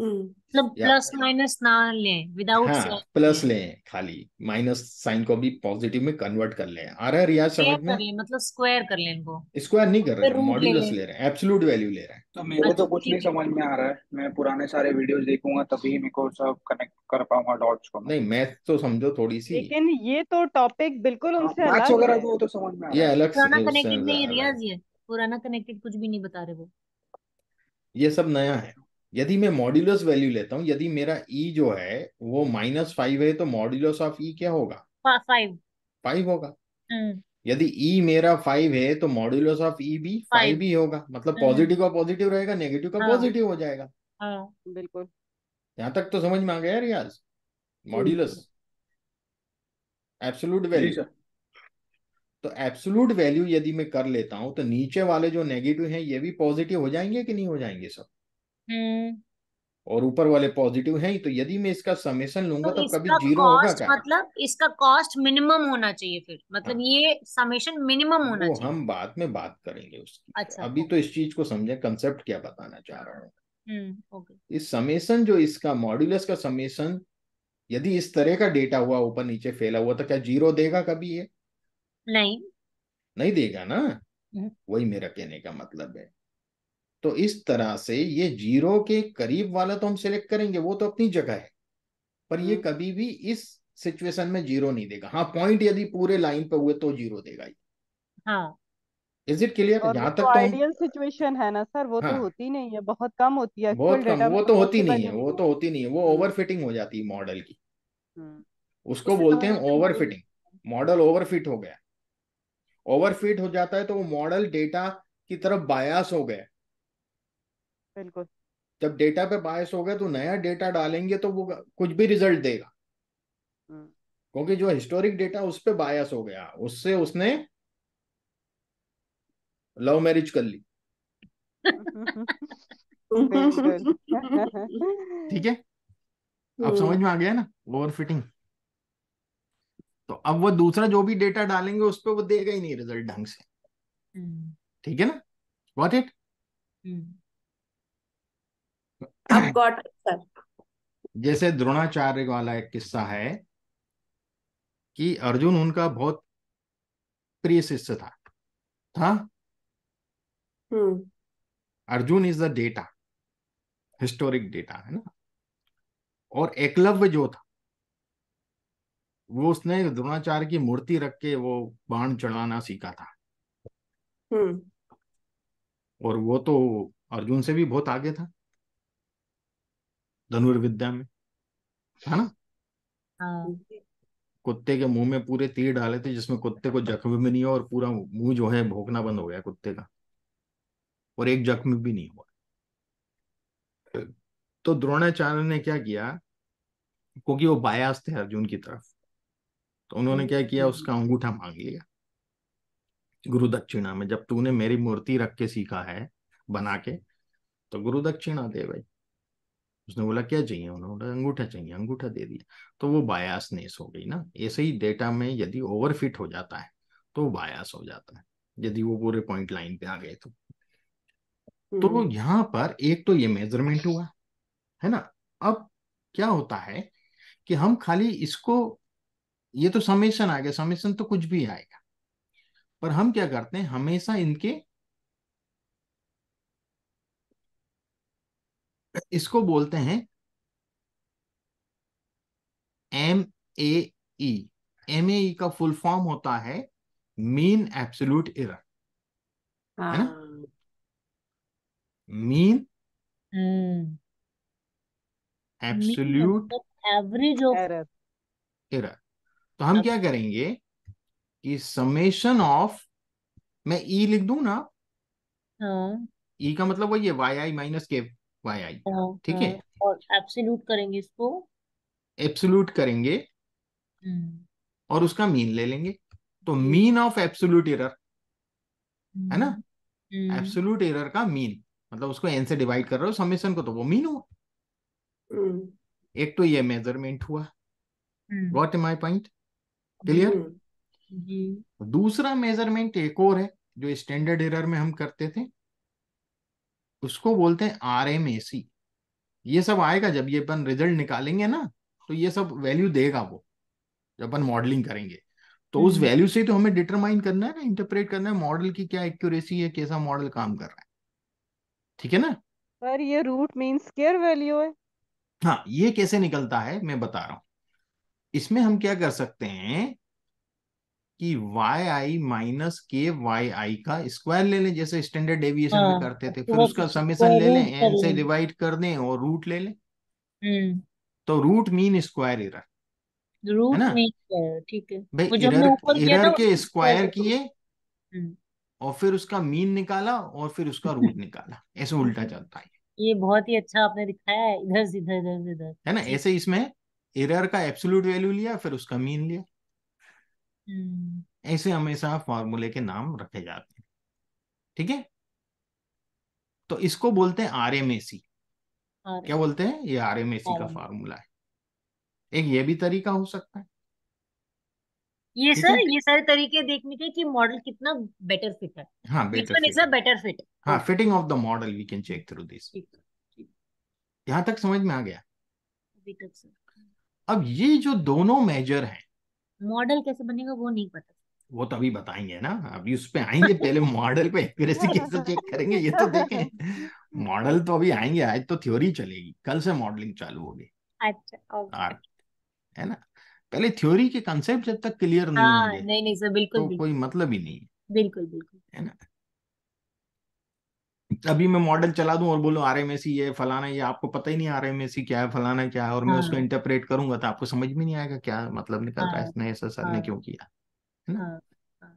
A: मतलब
B: या
A: प्लस माइनस ना लें विदाउट
B: हाँ प्लस
A: लें
B: खाली। माइनस साइन को भी पॉजिटिव में कन्वर्ट कर लें। आ रहा है रियाज
A: स्क्वायर
B: समझ में?
A: कर लें मतलब स्क्वायर कर लें इनको।
B: स्क्वायर नहीं कर रहे
A: फिर
B: हैं
A: रूट ले।
B: मॉड्यूलस
A: ले
B: रहे हैं एब्सोल्यूट वैल्यू ले रहे हैं।
E: तो मेरे
A: अच्छा
E: तो कुछ नहीं
A: ठीक है।
E: समझ में आ रहा है। मैं पुराने सारे वीडियोस देखूँगा तभी मेरे को सब कनेक्ट कर पाऊँगा डॉट्स को मैं।
B: नहीं मैथ तो समझो थोड़ी सी।
D: लेकिन ये तो टॉपिक बिल्कुल उनसे
E: मैथ्स
D: अलग
E: वगैरह
D: है।
E: तो वो तो समझ में आ
B: ये
E: रहा है।
B: अलग
A: पुराना
B: उससे
A: कनेक्टेड नहीं
B: अलग
A: रियाज ये पुराना कनेक्टेड कुछ भी नहीं बता रहे वो।
B: ये सब नया है। यदि मैं मॉड्यूलस वैल्यू लेता हूँ यदि मेरा ई जो है वो माइनस फाइव है तो मॉड्यूलस ऑफ़ ई क्या होगा?
A: फाइव
B: फाइव होगा।
A: हम्म।
B: यदि ई मेरा फाइव है तो मॉड्यूलस ऑफ़ ई भी फाइव ही होगा। मतलब
A: हम्म।
B: पॉजिटिव का पॉजिटिव रहेगा नेगेटिव का
A: हाँ।
B: पॉजिटिव हो जाएगा।
A: हाँ।
D: बिल्कुल।
B: यहाँ तक तो समझ में आ गया रियाज मॉड्यूलस एब्सोल्यूट वैल्यू तो एब्सोल्यूट वैल्यू यदि मैं कर लेता हूँ तो नीचे वाले जो नेगेटिव हैं ये भी पॉजिटिव हो जाएँगे कि नहीं हो जाएँगे सब?
A: हम्म।
B: और ऊपर वाले पॉजिटिव हैं ही तो यदि मैं इसका समेशन लूँगा
A: तो
B: तब कभी
A: इसका
B: ज़ीरो होगा
A: कॉस्ट
B: क्या?
A: मतलब इसका कॉस्ट मिनिमम होना चाहिए फिर। मतलब
B: हाँ।
A: ये समेशन मिनिमम होना
B: वो
A: चाहिए।
B: हम बाद में बात करेंगे उसकी।
A: अच्छा
B: अभी तो इस चीज़ को समझे कंसेप्ट क्या बताना चाह रहा हूँ।
A: हम्म ओके
B: इस समेशन जो इसका मॉड्यूलस का समेशन यदि इस तरह का डेटा हुआ ऊपर नीचे फैला हुआ तो क्या ज़ीरो देगा कभी ये?
A: नहीं।
B: नहीं देगा ना?
A: हम्म।
B: वही मेरा कहने का मतलब है। तो इस तरह से ये ज़ीरो के करीब वाला तो हम सिलेक्ट करेंगे वो तो अपनी जगह है। पर ये
C: हम्म।
B: कभी भी इस सिचुएशन में ज़ीरो नहीं देगा। हाँ पॉइंट यदि पूरे लाइन पे हुए तो ज़ीरो देगा
A: हाँ।
B: इज़ इट क्लियर
D: तो
B: तक तो
D: आइडियल सिचुएशन है ना सर वो हाँ, तो
B: हाँ।
D: होती नहीं है बहुत कम होती है
B: बहुत कम वो तो होती नहीं
D: है
B: वो तो होती नहीं है वो ओवर फिटिंग हो जाती है मॉडल की।
D: हम्म।
B: उसको बोलते हैं over fitting model over fit हो गया। ओवर फिट हो जाता है तो वो मॉडल डेटा की तरफ़ बायास हो गया।
D: बिल्कुल।
B: जब डेटा पे बायस हो गया तो नया डेटा डालेंगे तो वो कुछ भी रिज़ल्ट देगा।
D: हम्म।
B: क्योंकि जो हिस्टोरिक डेटा उस पर बायस हो गया उससे उसने लव मैरिज कर ली। ठीक है? अब समझ में आ गया ना? ओवर फिटिंग तो अब वो दूसरा जो भी डेटा डालेंगे उस पर वो देगा ही नहीं रिज़ल्ट ढंग से।
A: हम्म।
B: ठीक है ना? वॉट इट
C: अब गॉट सर
B: जैसे द्रोणाचार्य वाला एक किस्सा है कि अर्जुन उनका बहुत प्रिय शिष्य था था?
C: हम्म।
B: Arjun is the data historic data है ना? और एकलव्य जो था वो उसने द्रोणाचार्य की मूर्ति रख के वो बाण चढ़ाना सीखा था।
C: हम्म।
B: और वो तो अर्जुन से भी बहुत आगे था। धनुर्विद्या में है ना?
A: हाँ।
B: कुत्ते के मुँह में पूरे तीर डाले थे जिसमें कुत्ते को जख्म भी नहीं हुआ और पूरा मुँह जो है भोंकना बंद हो गया कुत्ते का। और एक जख्म भी नहीं हुआ। तो द्रोणाचार्य ने क्या किया? क्योंकि वो बायास थे अर्जुन की तरफ़ तो उन्होंने क्या किया? उसका अंगूठा मांग लिया। गुरु दक्षिणा में जब तूने मेरी मूर्ति रख के सीखा है बना के तो गुरु दक्षिणा दे भाई। उसने बोला क्या चाहिए? उन्होंने बोला अंगूठा चाहिए अंगूठा दे दिया। तो वो बायासनेस हो गई ना। ऐसे ही डेटा में यदि ओवरफिट हो जाता है तो बायास हो जाता है यदि वो पूरे पॉइंट लाइन पे आ गए तो। तो
C: हम्म।
B: यहाँ पर एक तो ये मेज़रमेंट हुआ है ना? अब क्या होता है कि हम खाली इसको ये तो समेशन आ गया समेशन तो कुछ भी आएगा पर हम क्या करते हैं हमेशा इनके इसको बोलते हैं M A E M A ई का फुल फॉर्म होता है मीन एब्सोल्यूट एरर है ना? Mean absolute
A: average of
D: error
B: error तो हम क्या करेंगे कि समेशन ऑफ़ मैं ई लिख दू ना?
A: हाँ।
B: ई का मतलब वही है वाई आई माइनस के वाई आई
A: हाँ
B: ठीक है?
A: हाँ और एब्सोल्यूट करेंगे इसको।
B: एब्सोल्यूट करेंगे।
A: हम्म।
B: और उसका मीन ले लेंगे। तो मीन ऑफ़ एब्सोल्यूट एरर है ना?
A: हम्म।
B: एब्सोल्यूट एरर का मीन मतलब उसको एन से डिवाइड कर रहे हो समेशन को तो वो मीन हुआ।
C: हम्म।
B: एक तो ये मेज़रमेंट हुआ।
A: हम्म।
B: गॉट माई पॉइंट क्लियर
C: हम्म।
B: दूसरा मेज़रमेंट एक और है जो स्टैंडर्ड एरर में हम करते थे। उसको बोलते हैं आर एम ए सी ये सब आएगा जब ये अपन रिज़ल्ट निकालेंगे ना तो ये सब वैल्यू देगा वो जब अपन मॉडलिंग करेंगे। तो उस
A: हम्म।
B: वैल्यू से तो हमें डिटरमाइन करना है ना इंटरप्रेट करना है मॉडल की क्या एक्यूरेसी है कैसा मॉडल काम कर रहा है। ठीक है ना?
D: सर ये रूट मीन स्केयर वैल्यू है।
B: हाँ ये कैसे निकलता है मैं बता रहा हूँ। इसमें हम क्या कर सकते हैं कि वाई आई माइनस के वाई आई का स्क्वायर ले लें जैसे स्टैंडर्ड डेविएशन में
A: हाँ,
B: करते थे
A: तो
B: फिर उसका
A: वो
B: समेशन ले लें एन से डिवाइड कर दें और रूट ले लें।
A: हम्म।
B: तो root mean square error
A: root
B: ना?
A: में ठीक है।
B: भाई
A: मैं
B: एरर एरर के स्क्वायर किए
A: हम्म।
B: और फिर उसका मीन निकाला और फिर उसका रूट निकाला। ऐसे उल्टा चलता है।
A: ये बहुत ही अच्छा आपने दिखाया है इधर से इधर इधर से इधर।
B: है ना? ऐसे इसमें एरर का एब्सोल्यूट वैल्यू लिया फिर उसका मीन लिया। ऐसे हमेशा फॉर्मूले के नाम रखे जाते हैं। ठीक है? तो इसको बोलते हैं आरएमएसी
A: और
B: क्या बोलते हैं? ये आरएमएसी का फॉर्मूला है। एक ये भी तरीका हो सकता है।
A: ये सर ये सारे तरीके देखने के कि मॉडल कितना बेटर फिट है।
B: हाँ better fit
A: a better fit
B: हाँ। Fitting of the model we can check through this यहाँ तक समझ में आ गया?
A: अभी तक सर।
B: अब ये जो दोनों मेजर हैं
A: मॉडल कैसे बनेगा वो नहीं पता।
B: वो तो अभी बताएँगे ना अभी उस पे आएँगे पहले मॉडल पे एक्यूरेसी कैसे चेक करेंगे ये तो देखें। मॉडल तो अभी आएँगे आज तो थ्योरी चलेगी कल से मॉडलिंग चालू होगी।
A: अच्छा ओके
B: हाँ ना? पहले थ्योरी के कंसेप्ट जब तक क्लियर नहीं
A: हाँ
B: होंगे
A: नहीं नहीं सर बिल्कुल
B: तो
A: बिल्कुल।
B: कोई मतलब ही नहीं है।
A: बिल्कुल बिल्कुल।
B: है ना? अभी मैं मॉडल चला दूँ और बोलूँ आरएमएसी ये फलाना ये आपको पता ही नहीं आर आरएमएसी क्या है फलाना क्या है? और मैं उसको
A: हाँ।
B: इंटरप्रेट करूँगा तो आपको समझ में नहीं आएगा क्या मतलब निकल रहा है
A: हाँ
B: इसने ऐसा सर ने
A: हाँ
B: क्यों किया है ना?
A: हाँ हाँ।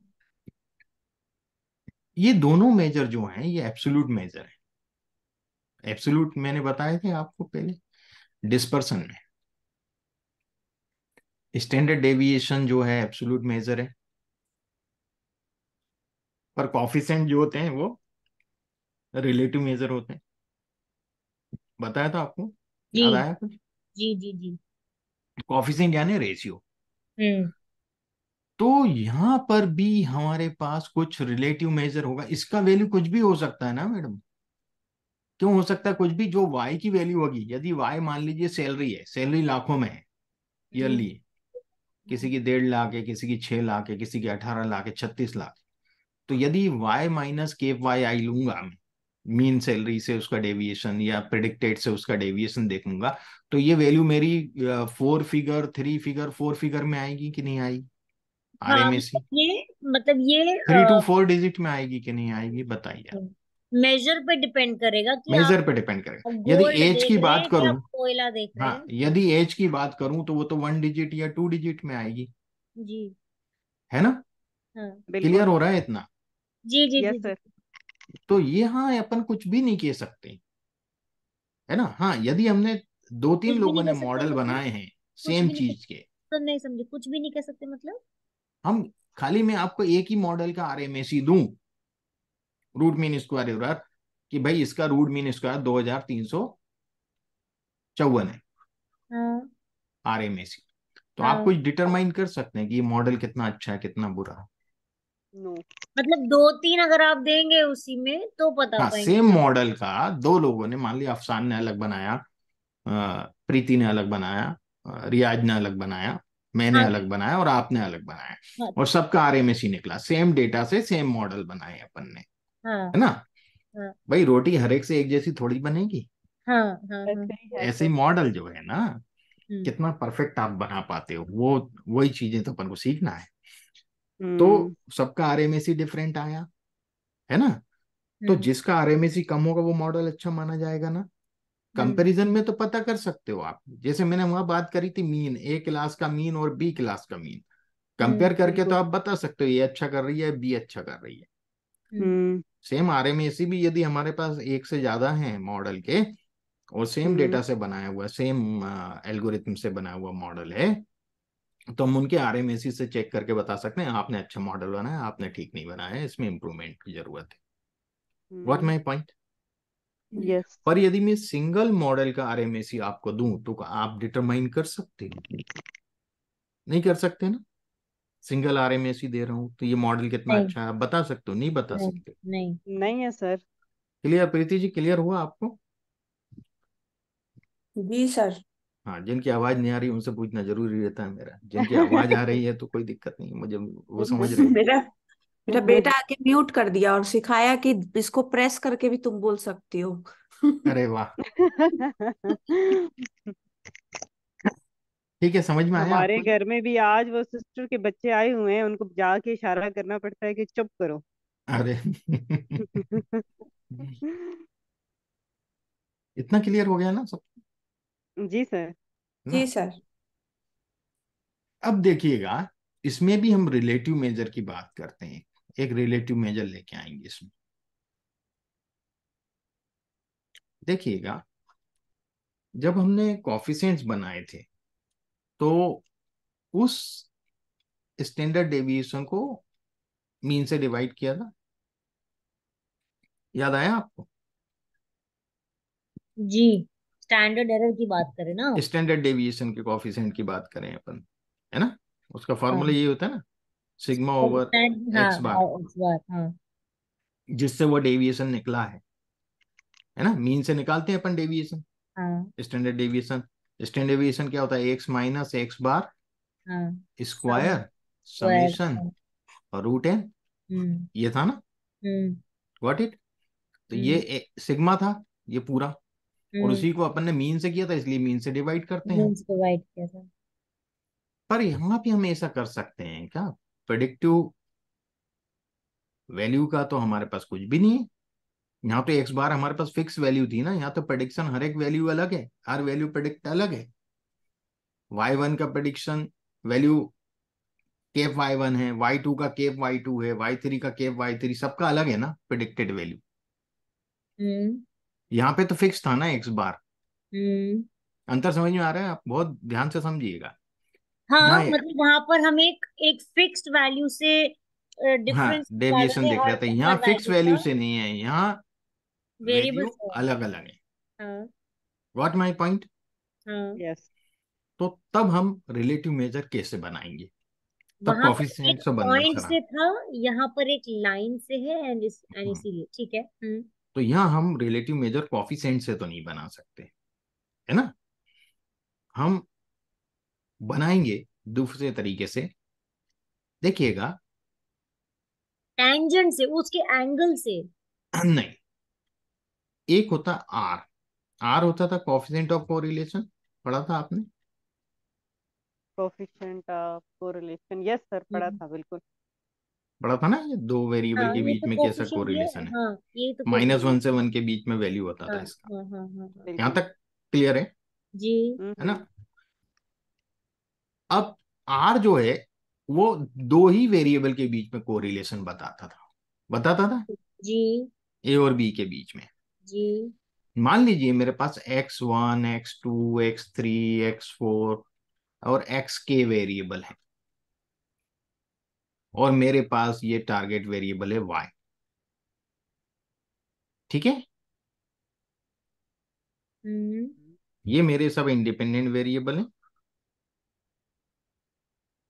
B: ये दोनों मेजर जो हैं ये एब्सोल्यूट मेजर है। एब्सोल्यूट मैंने बताया थे आपको पहले डिस्पर्सन में। स्टैंडर्ड डेविएशन जो है एब्सोल्यूट मेजर है। पर कॉफिशेंट जो होते हैं वो रिलेटिव मेजर होते हैं। बताया था आपको?
A: जी।
B: याद आया कुछ?
A: जी जी जी।
B: कॉफिशेंट यानी रेशियो
A: हम्म।
B: तो यहाँ पर भी हमारे पास कुछ रिलेटिव मेजर होगा। इसका वैल्यू कुछ भी हो सकता है ना मैडम? क्यों हो सकता है कुछ भी? जो वाई की वैल्यू होगी। यदि वाई मान लीजिए सैलरी है सैलरी लाखों में है
A: हम्म।
B: ईयरली किसी की डेढ़ लाख है किसी की छह लाख है किसी की अठारह लाख है छत्तीस लाख। तो यदि वाई माइनस के वाई आई लूँगा मैं मीन सैलरी से उसका डेविएशन या प्रिडिक्टेड से उसका डेविएशन देखूँगा। तो ये वैल्यू मेरी four figure three figure four figure में आएगी कि नहीं आएगी?
A: हाँ मतलब ये मतलब ये
B: थ्री टू फोर डिजिट में आएगी कि नहीं आएगी बताइए
A: मेजर पे डिपेंड करेगा कि
B: मेजर पे डिपेंड करेगा। यदि एज की बात
A: कि
B: करूँ
A: कोयला देख रहे
B: हाँ यदि एज की बात करूँ तो वो तो वन डिजिट या टू डिजिट में आएगी।
A: जी।
B: है ना?
A: हाँ।
B: क्लियर हो रहा है इतना?
A: जी जी जी
D: यस
A: जी।
D: सर
B: तो ये हाँ अपन कुछ भी नहीं कह सकते। है ना? हाँ यदि हमने दो तीन लोगों ने मॉडल
A: मतलब
B: बनाए हैं सेम चीज़ के।
A: तो नहीं समझे कुछ भी नहीं कह सकते मतलब?
B: हम खाली मैं आपको एक ही मॉडल का आरएमएसी दू रूट मीन स्क्वायर एरर कि भाई इसका रूट मीन स्क्वायर दो हज़ार तीन सौ चौवन है।
A: हाँ।
B: आरएमएसी तो आप
A: हाँ।
B: कुछ डिटरमाइन कर सकते हैं कि ये मॉडल कितना अच्छा है कितना बुरा। है
D: नो
A: मतलब दो तीन अगर आप देंगे उसी में तो बता
B: हाँ
A: पाएँगे
B: सेम मॉडल का दो लोगों ने मान लिया अफसान ने अलग बनाया प्रीति ने अलग बनाया रियाज ने अलग बनाया मैंने
A: हाँ।
B: अलग बनाया और आपने अलग बनाया।
A: हाँ।
B: और सबका आरएमएसी निकला। सेम डेटा से सेम मॉडल बनाए अपन ने।
A: हाँ।
B: है ना?
A: हाँ।
B: भाई रोटी हर एक से एक जैसी थोड़ी बनेगी।
A: हाँ हाँ हाँ।
D: ऐसे ही है।
B: मॉडल जो है ना
A: हम्म।
B: कितना परफेक्ट आप बना पाते हो। वो वही चीज़ें तो अपन को सीखना है। तो
D: हम्म।
B: सबका आरएमएसी डिफरेंट आया है ना? तो
A: हम्म।
B: जिसका आरएमएसी कम होगा वो मॉडल अच्छा माना जाएगा ना?
A: हम्म।
B: कंपैरिजन में तो पता कर सकते हो आप। जैसे मैंने वहाँ बात करी थी मीन ए क्लास का मीन और बी क्लास का मीन
A: हम्म
B: कंपेयर करके तो आप बता सकते हो ये अच्छा कर रही है बी अच्छा कर रही है।
A: हम्म।
D: हम्म
B: सेम आरएमएसी भी यदि हमारे पास एक से ज़्यादा है मॉडल के और सेम
D: हम्म।
B: डेटा से बनाया हुआ सेम एल्गोरिथम से बनाया हुआ मॉडल है तो हम उनके आरएमएसी से चेक करके बता सकते हैं आपने अच्छा मॉडल बनाया आपने ठीक नहीं बनाया इसमें इंप्रूवमेंट की ज़रूरत है। What
D: hmm
B: my point
D: yes
B: पर यदि मैं सिंगल मॉडल का आरएमएसी आपको दूँ तो आप डिटरमाइन कर सकते हो? नहीं कर सकते ना? सिंगल आरएमएसी दे रहा हूँ तो ये मॉडल कितना अच्छा है आप बता सकते हो? नहीं बता
A: नहीं
B: सकते।
A: नहीं।
D: नहीं है sir
B: clear Preeti ji clear हुआ आपको?
C: जी सर
B: हाँ जिनकी आवाज़ नहीं आ रही उनसे पूछना ज़रूरी रहता है मेरा। जिनकी आवाज़ आ रही है तो कोई दिक्कत नहीं मुझे वो समझ रहे
C: मेरा मेरा बेटा आके म्यूट कर दिया और सिखाया कि इसको प्रेस करके भी तुम बोल सकती हो।
B: अरे वाह। ठीक है समझ में आया
D: हमारे
B: आपको?
D: घर में भी आज वो सिस्टर के बच्चे आए हुए हैं उनको जाके इशारा करना पड़ता है कि चुप करो।
B: अरे। इतना क्लियर हो गया ना सब?
D: जी सर।
B: ना?
C: जी सर।
B: अब देखिएगा इसमें भी हम रिलेटिव मेजर की बात करते हैं। एक रिलेटिव मेजर लेके आएँगे इसमें। देखिएगा जब हमने कॉफिशिएंट्स बनाए थे तो उस स्टैंडर्ड डेविएशन को मीन से डिवाइड किया था। याद आया आपको?
A: जी। स्टैंडर्ड एरर की बात करें ना।
B: स्टैंडर्ड डेविएशन के कॉफिशिएंट की बात करें अपन है ना? उसका
A: हाँ।
B: ये होता है ना सिग्मा ओवर एक्स बार
A: हाँ,
B: जिससे वो डेविएशन निकला है है ना? मीन से निकालते हैं अपन डेविएशन
A: हाँ।
B: स्टैंडर्ड डेविएशन स्टैंडर्ड डेविएशन क्या होता है? एक्स माइनस एक्स बार
A: हाँ
B: स्क्वायर समेशन और रूट एन
A: हम्म।
B: ये था ना?
A: हम्म।
B: गॉट इट तो ये
A: हम्म
B: सिग्मा था ये पूरा। और
A: हम्म।
B: उसी को अपन ने मीन से किया था इसलिए मीन से डिवाइड करते हैं।
A: डिवाइड किया था।
B: पर यहाँ पे हम ऐसा कर सकते हैं क्या? प्रेडिक्टिव वैल्यू का तो हमारे पास कुछ भी नहीं है। यहाँ तो एक्स बार हमारे पास फिक्स वैल्यू थी ना यहाँ तो प्रेडिक्शन हर एक वैल्यू अलग है हर वैल्यू प्रेडिक्ट अलग है। वाई वन का prediction value cap Y one है वाई टू का केप वाई टू है वाई थ्री का केप वाई थ्री सबका अलग है ना प्रिडिक्टेड वैल्यू
A: हम्म।
B: यहाँ पे तो फिक्स था ना एक्स बार।
A: हम्म।
B: अंतर समझ में आ रहा है? आप बहुत ध्यान से समझिएगा।
A: हाँ मतलब वहाँ पर हम एक एक फिक्स्ड वैल्यू से
B: हाँ
A: डिफरेंस निकाल
B: डेविएशन देख
A: हैं
B: रहे थे। यहाँ फिक्स
A: वैल्यू
B: से नहीं है। यहाँ
A: वेरिएबल
B: अलग अलग है।
A: हाँ।
B: व्हाट माई पॉइंट
A: हाँ।
D: यस
B: तो तब हम रिलेटिव मेजर कैसे बनाएँगे? तब
A: एक
B: से बनना
A: पॉइंट से था यहाँ पर एक लाइन से है एंड इस एंड
B: हम्म,
A: इसीलिए ठीक है? हम्म।
B: तो यहाँ हम रिलेटिव मेजर कॉफिशिएंट से तो नहीं बना सकते है ना? हम बनाएँगे दूसरे तरीके से। देखिएगा।
A: टेंजेंट से उसके एंगल से।
B: नहीं। एक होता आर आर होता था कॉफिशेंट ऑफ़ कोरिलेशन पढ़ा था आपने?
D: Coefficient of correlation yes sir पढ़ा
A: हम्म।
D: था बिल्कुल।
B: पढ़ा था ना ये दो वेरिएबल
A: हाँ
B: के बीच
A: तो
B: में कैसा कोरिलेशन है।
A: हाँ ये तो
B: माइनस वन से वन के बीच में वैल्यू होता
A: हाँ
B: था इसका।
A: हाँ हाँ हाँ
B: यहाँ तक क्लियर है?
A: जी।
B: है ना?
D: हम्म
B: अब आर जो है वो दो ही वेरिएबल के बीच में कोरिलेशन बताता था। बताता था?
A: जी।
B: ए और बी के बीच में।
A: जी।
B: मान लीजिए मेरे पास X one X two X three X four और एक्स के वेरिएबल है। और मेरे पास ये टारगेट वेरिएबल है वाई ठीक है?
A: हम्म।
B: ये मेरे सब इंडिपेंडेंट वेरिएबल हैं।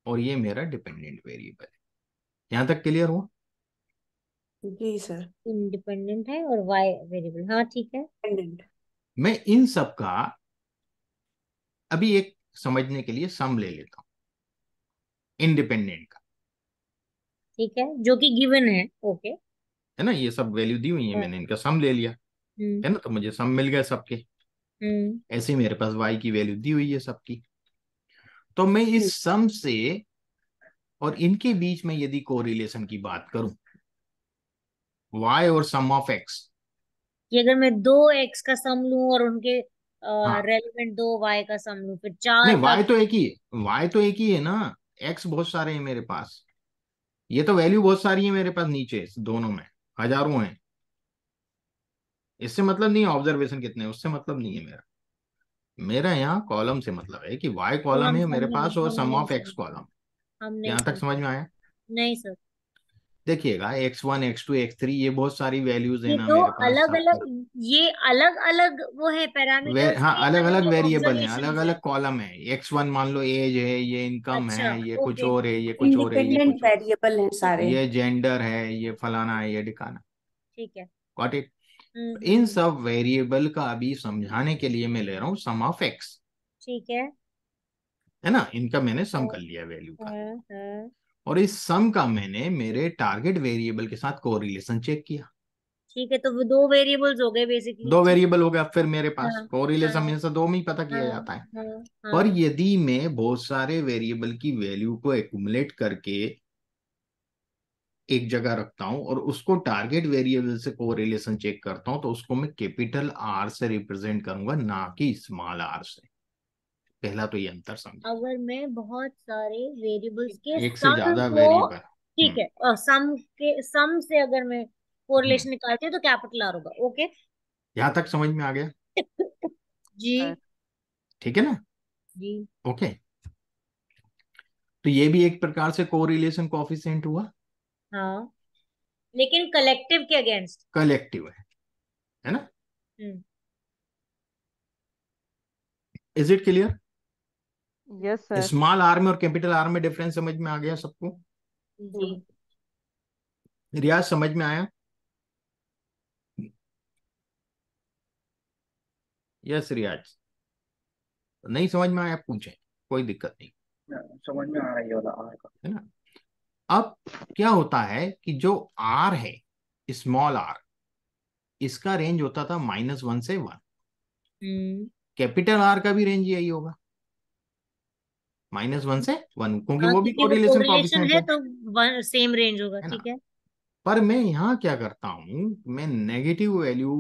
B: और ये मेरा डिपेंडेंट वेरिएबल है। यहाँ तक क्लियर हुआ?
C: जी सर
A: इंडिपेंडेंट है और वाई वेरिएबल हाँ ठीक है।
C: डिपेंडेंट
B: मैं इन सब का अभी एक समझने के लिए सम ले लेता हूँ। इंडिपेंडेंट का।
A: ठीक है जो कि गिवन है ओके
B: है ना ये सब वैल्यू दी हुई है
A: हाँ।
B: मैंने इनका सम ले लिया।
A: हम्म।
B: है ना तो मुझे सम मिल गए सबके।
A: हम्म।
B: ऐसे मेरे पास वाई की वैल्यू दी हुई है सबकी। तो मैं इस सम से और इनके बीच में यदि कोरिलेशन की बात करूँ वाई और सम ऑफ़ एक्स
A: कि अगर मैं दो एक्स का सम लूँ और उनके
B: हाँ।
A: रेलिवेंट दो वाई का सम लूँ फिर चार का
B: वाई तो एक ही है वाई तो एक ही है ना एक्स बहुत सारे हैं मेरे पास। ये तो वैल्यू बहुत सारी है मेरे पास नीचे दोनों में। हज़ारों हैं। इससे मतलब नहीं ऑब्जर्वेशन कितने उससे मतलब नहीं है मेरा। मेरा यहाँ कॉलम से मतलब है कि वाई कॉलम है मेरे पास और सम ऑफ़ एक्स कॉलम यहाँ तक
A: समझ
B: में आया?
A: नहीं सर।
B: देखिएगा X one X two X three ये बहुत सारी वैल्यूज़ है ना
A: दो
B: मेरे पास
A: अलग अलग ये अलग अलग वो है
B: वे हाँ अलग
A: अलग
B: वेरिएबल हैं अलग अलग कॉलम है। एक्स वन मान लो एज है ये इनकम
A: अच्छा
B: है ये कुछ और है ये कुछ और है ये
C: इंडिपेंडेंट वेरिएबल हैं। सारे।
B: ये जेंडर है ये फलाना है ये डिकाना
A: ठीक है।
B: गॉट इट
A: हम्म
B: इन
A: हम्म।
B: सब वेरिएबल का अभी समझाने के लिए मैं ले रहा हूँ सम ऑफ़ एक्स
A: ठीक है।
B: है ना? इनका मैंने सम कर लिया वैल्यू का।
A: हाँ हाँ
B: और इस सम का मैंने मेरे टारगेट वेरिएबल के साथ कोरिलेशन चेक किया।
A: ठीक है तो वो दो वेरिएबल्स हो गए बेसिकली
B: दो वेरिएबल हो गया फिर मेरे
A: हाँ
B: पास कोरिलेशन
A: हाँ।
B: में से दो में ही पता किया
A: हाँ
B: जाता है।
A: हाँ
B: पर
A: हाँ
B: यदि मैं बहुत सारे वेरिएबल की वैल्यू को एक्युमुलेट करके एक जगह रखता हूँ और उसको टारगेट वेरिएबल से कोरिलेशन चेक करता हूँ तो उसको मैं कैपिटल आर से रिप्रेजेंट करूँगा ना कि स्मॉल आर से। पहला तो ये अंतर समझे।
A: अगर मैं बहुत सारे वेरिएबल्स के
B: एक से ज़्यादा वेरिएबल
A: ठीक है और सम के सम से अगर मैं
B: हम्म।
A: कोरिलेशन निकालती हूँ तो कैपिटल आर होगा ओके
B: यहाँ तक समझ में आ गया?
A: जी।
B: ठीक है ना?
A: जी।
B: ओके तो ये भी एक प्रकार से कोरिलेशन कोफिशिएंट हुआ?
A: हाँ। लेकिन कलेक्टिव के अगेंस्ट
B: कलेक्टिव है। है ना?
A: हम्म।
B: Is it clear
D: yes sir
B: small R में और कैपिटल आर में डिफरेंस समझ में आ गया सबको?
A: जी।
B: रियाज समझ में आया? यस रियाज। नहीं समझ में आया पूछे। कोई दिक्कत नहीं।
E: समझ में आ रहा है वाला आर का।
B: है ना? अब क्या होता है कि जो आर है स्मॉल आर इसका रेंज होता था माइनस वन से वन कैपिटल आर का भी रेंज यही होगा। माइनस वन से वन क्योंकि
A: हाँ
B: वो भी कोरिलेशन
A: कोरिलेशन है तो सेम रेंज होगा ठीक है?
B: पर मैं यहाँ क्या करता हूँ मैं नेगेटिव वैल्यू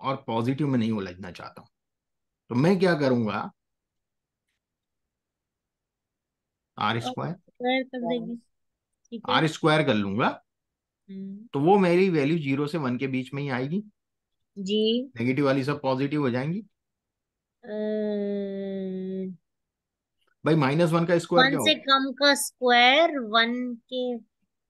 B: और पॉजिटिव में नहीं उलझना चाहता हूँ। तो मैं क्या करूँगा? आर स्क्वायर आर स्क्वायर कर लूँगा।
A: हम्म।
B: तो वो मेरी वैल्यू ज़ीरो से वन के बीच में ही आएगी।
A: जी।
B: नेगेटिव वाली सब पॉजिटिव हो जाएँगी। भाई माइनस वन का स्क्वायर
A: वन से कम का स्क्वायर वन के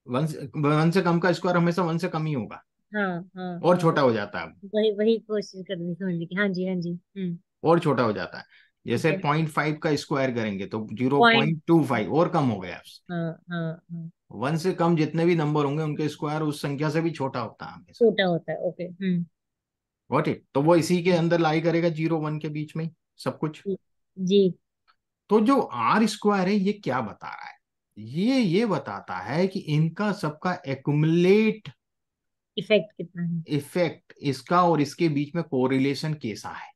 B: वन से वन से कम का स्क्वायर हमेशा वन से कम ही होगा।
A: हाँ हाँ
B: और
A: हाँ।
B: छोटा हो जाता है
A: वही वही कोशिश कर रही समझने की। हाँ जी हाँ जी हम्म।
B: और छोटा हो जाता है। जैसे पॉइंट फाइव का स्क्वायर करेंगे तो ज़ीरो
A: पॉइंट
B: टू फाइव और कम हो गया।
A: हाँ हाँ हाँ।
B: वन से कम जितने भी नंबर होंगे उनके स्क्वायर उस संख्या से भी छोटा होता है
A: छोटा होता है ओके
B: वॉट इट तो वो इसी के अंदर लाई करेगा ज़ीरो वन के बीच में सब कुछ?
A: जी।
B: तो जो आर स्क्वायर है ये क्या बता रहा है? ये ये बताता है कि इनका सबका एक्युमुलेट
A: इफ़ेक्ट कितना है?
B: इफ़ेक्ट इसका और इसके बीच में कोरिलेशन कैसा है?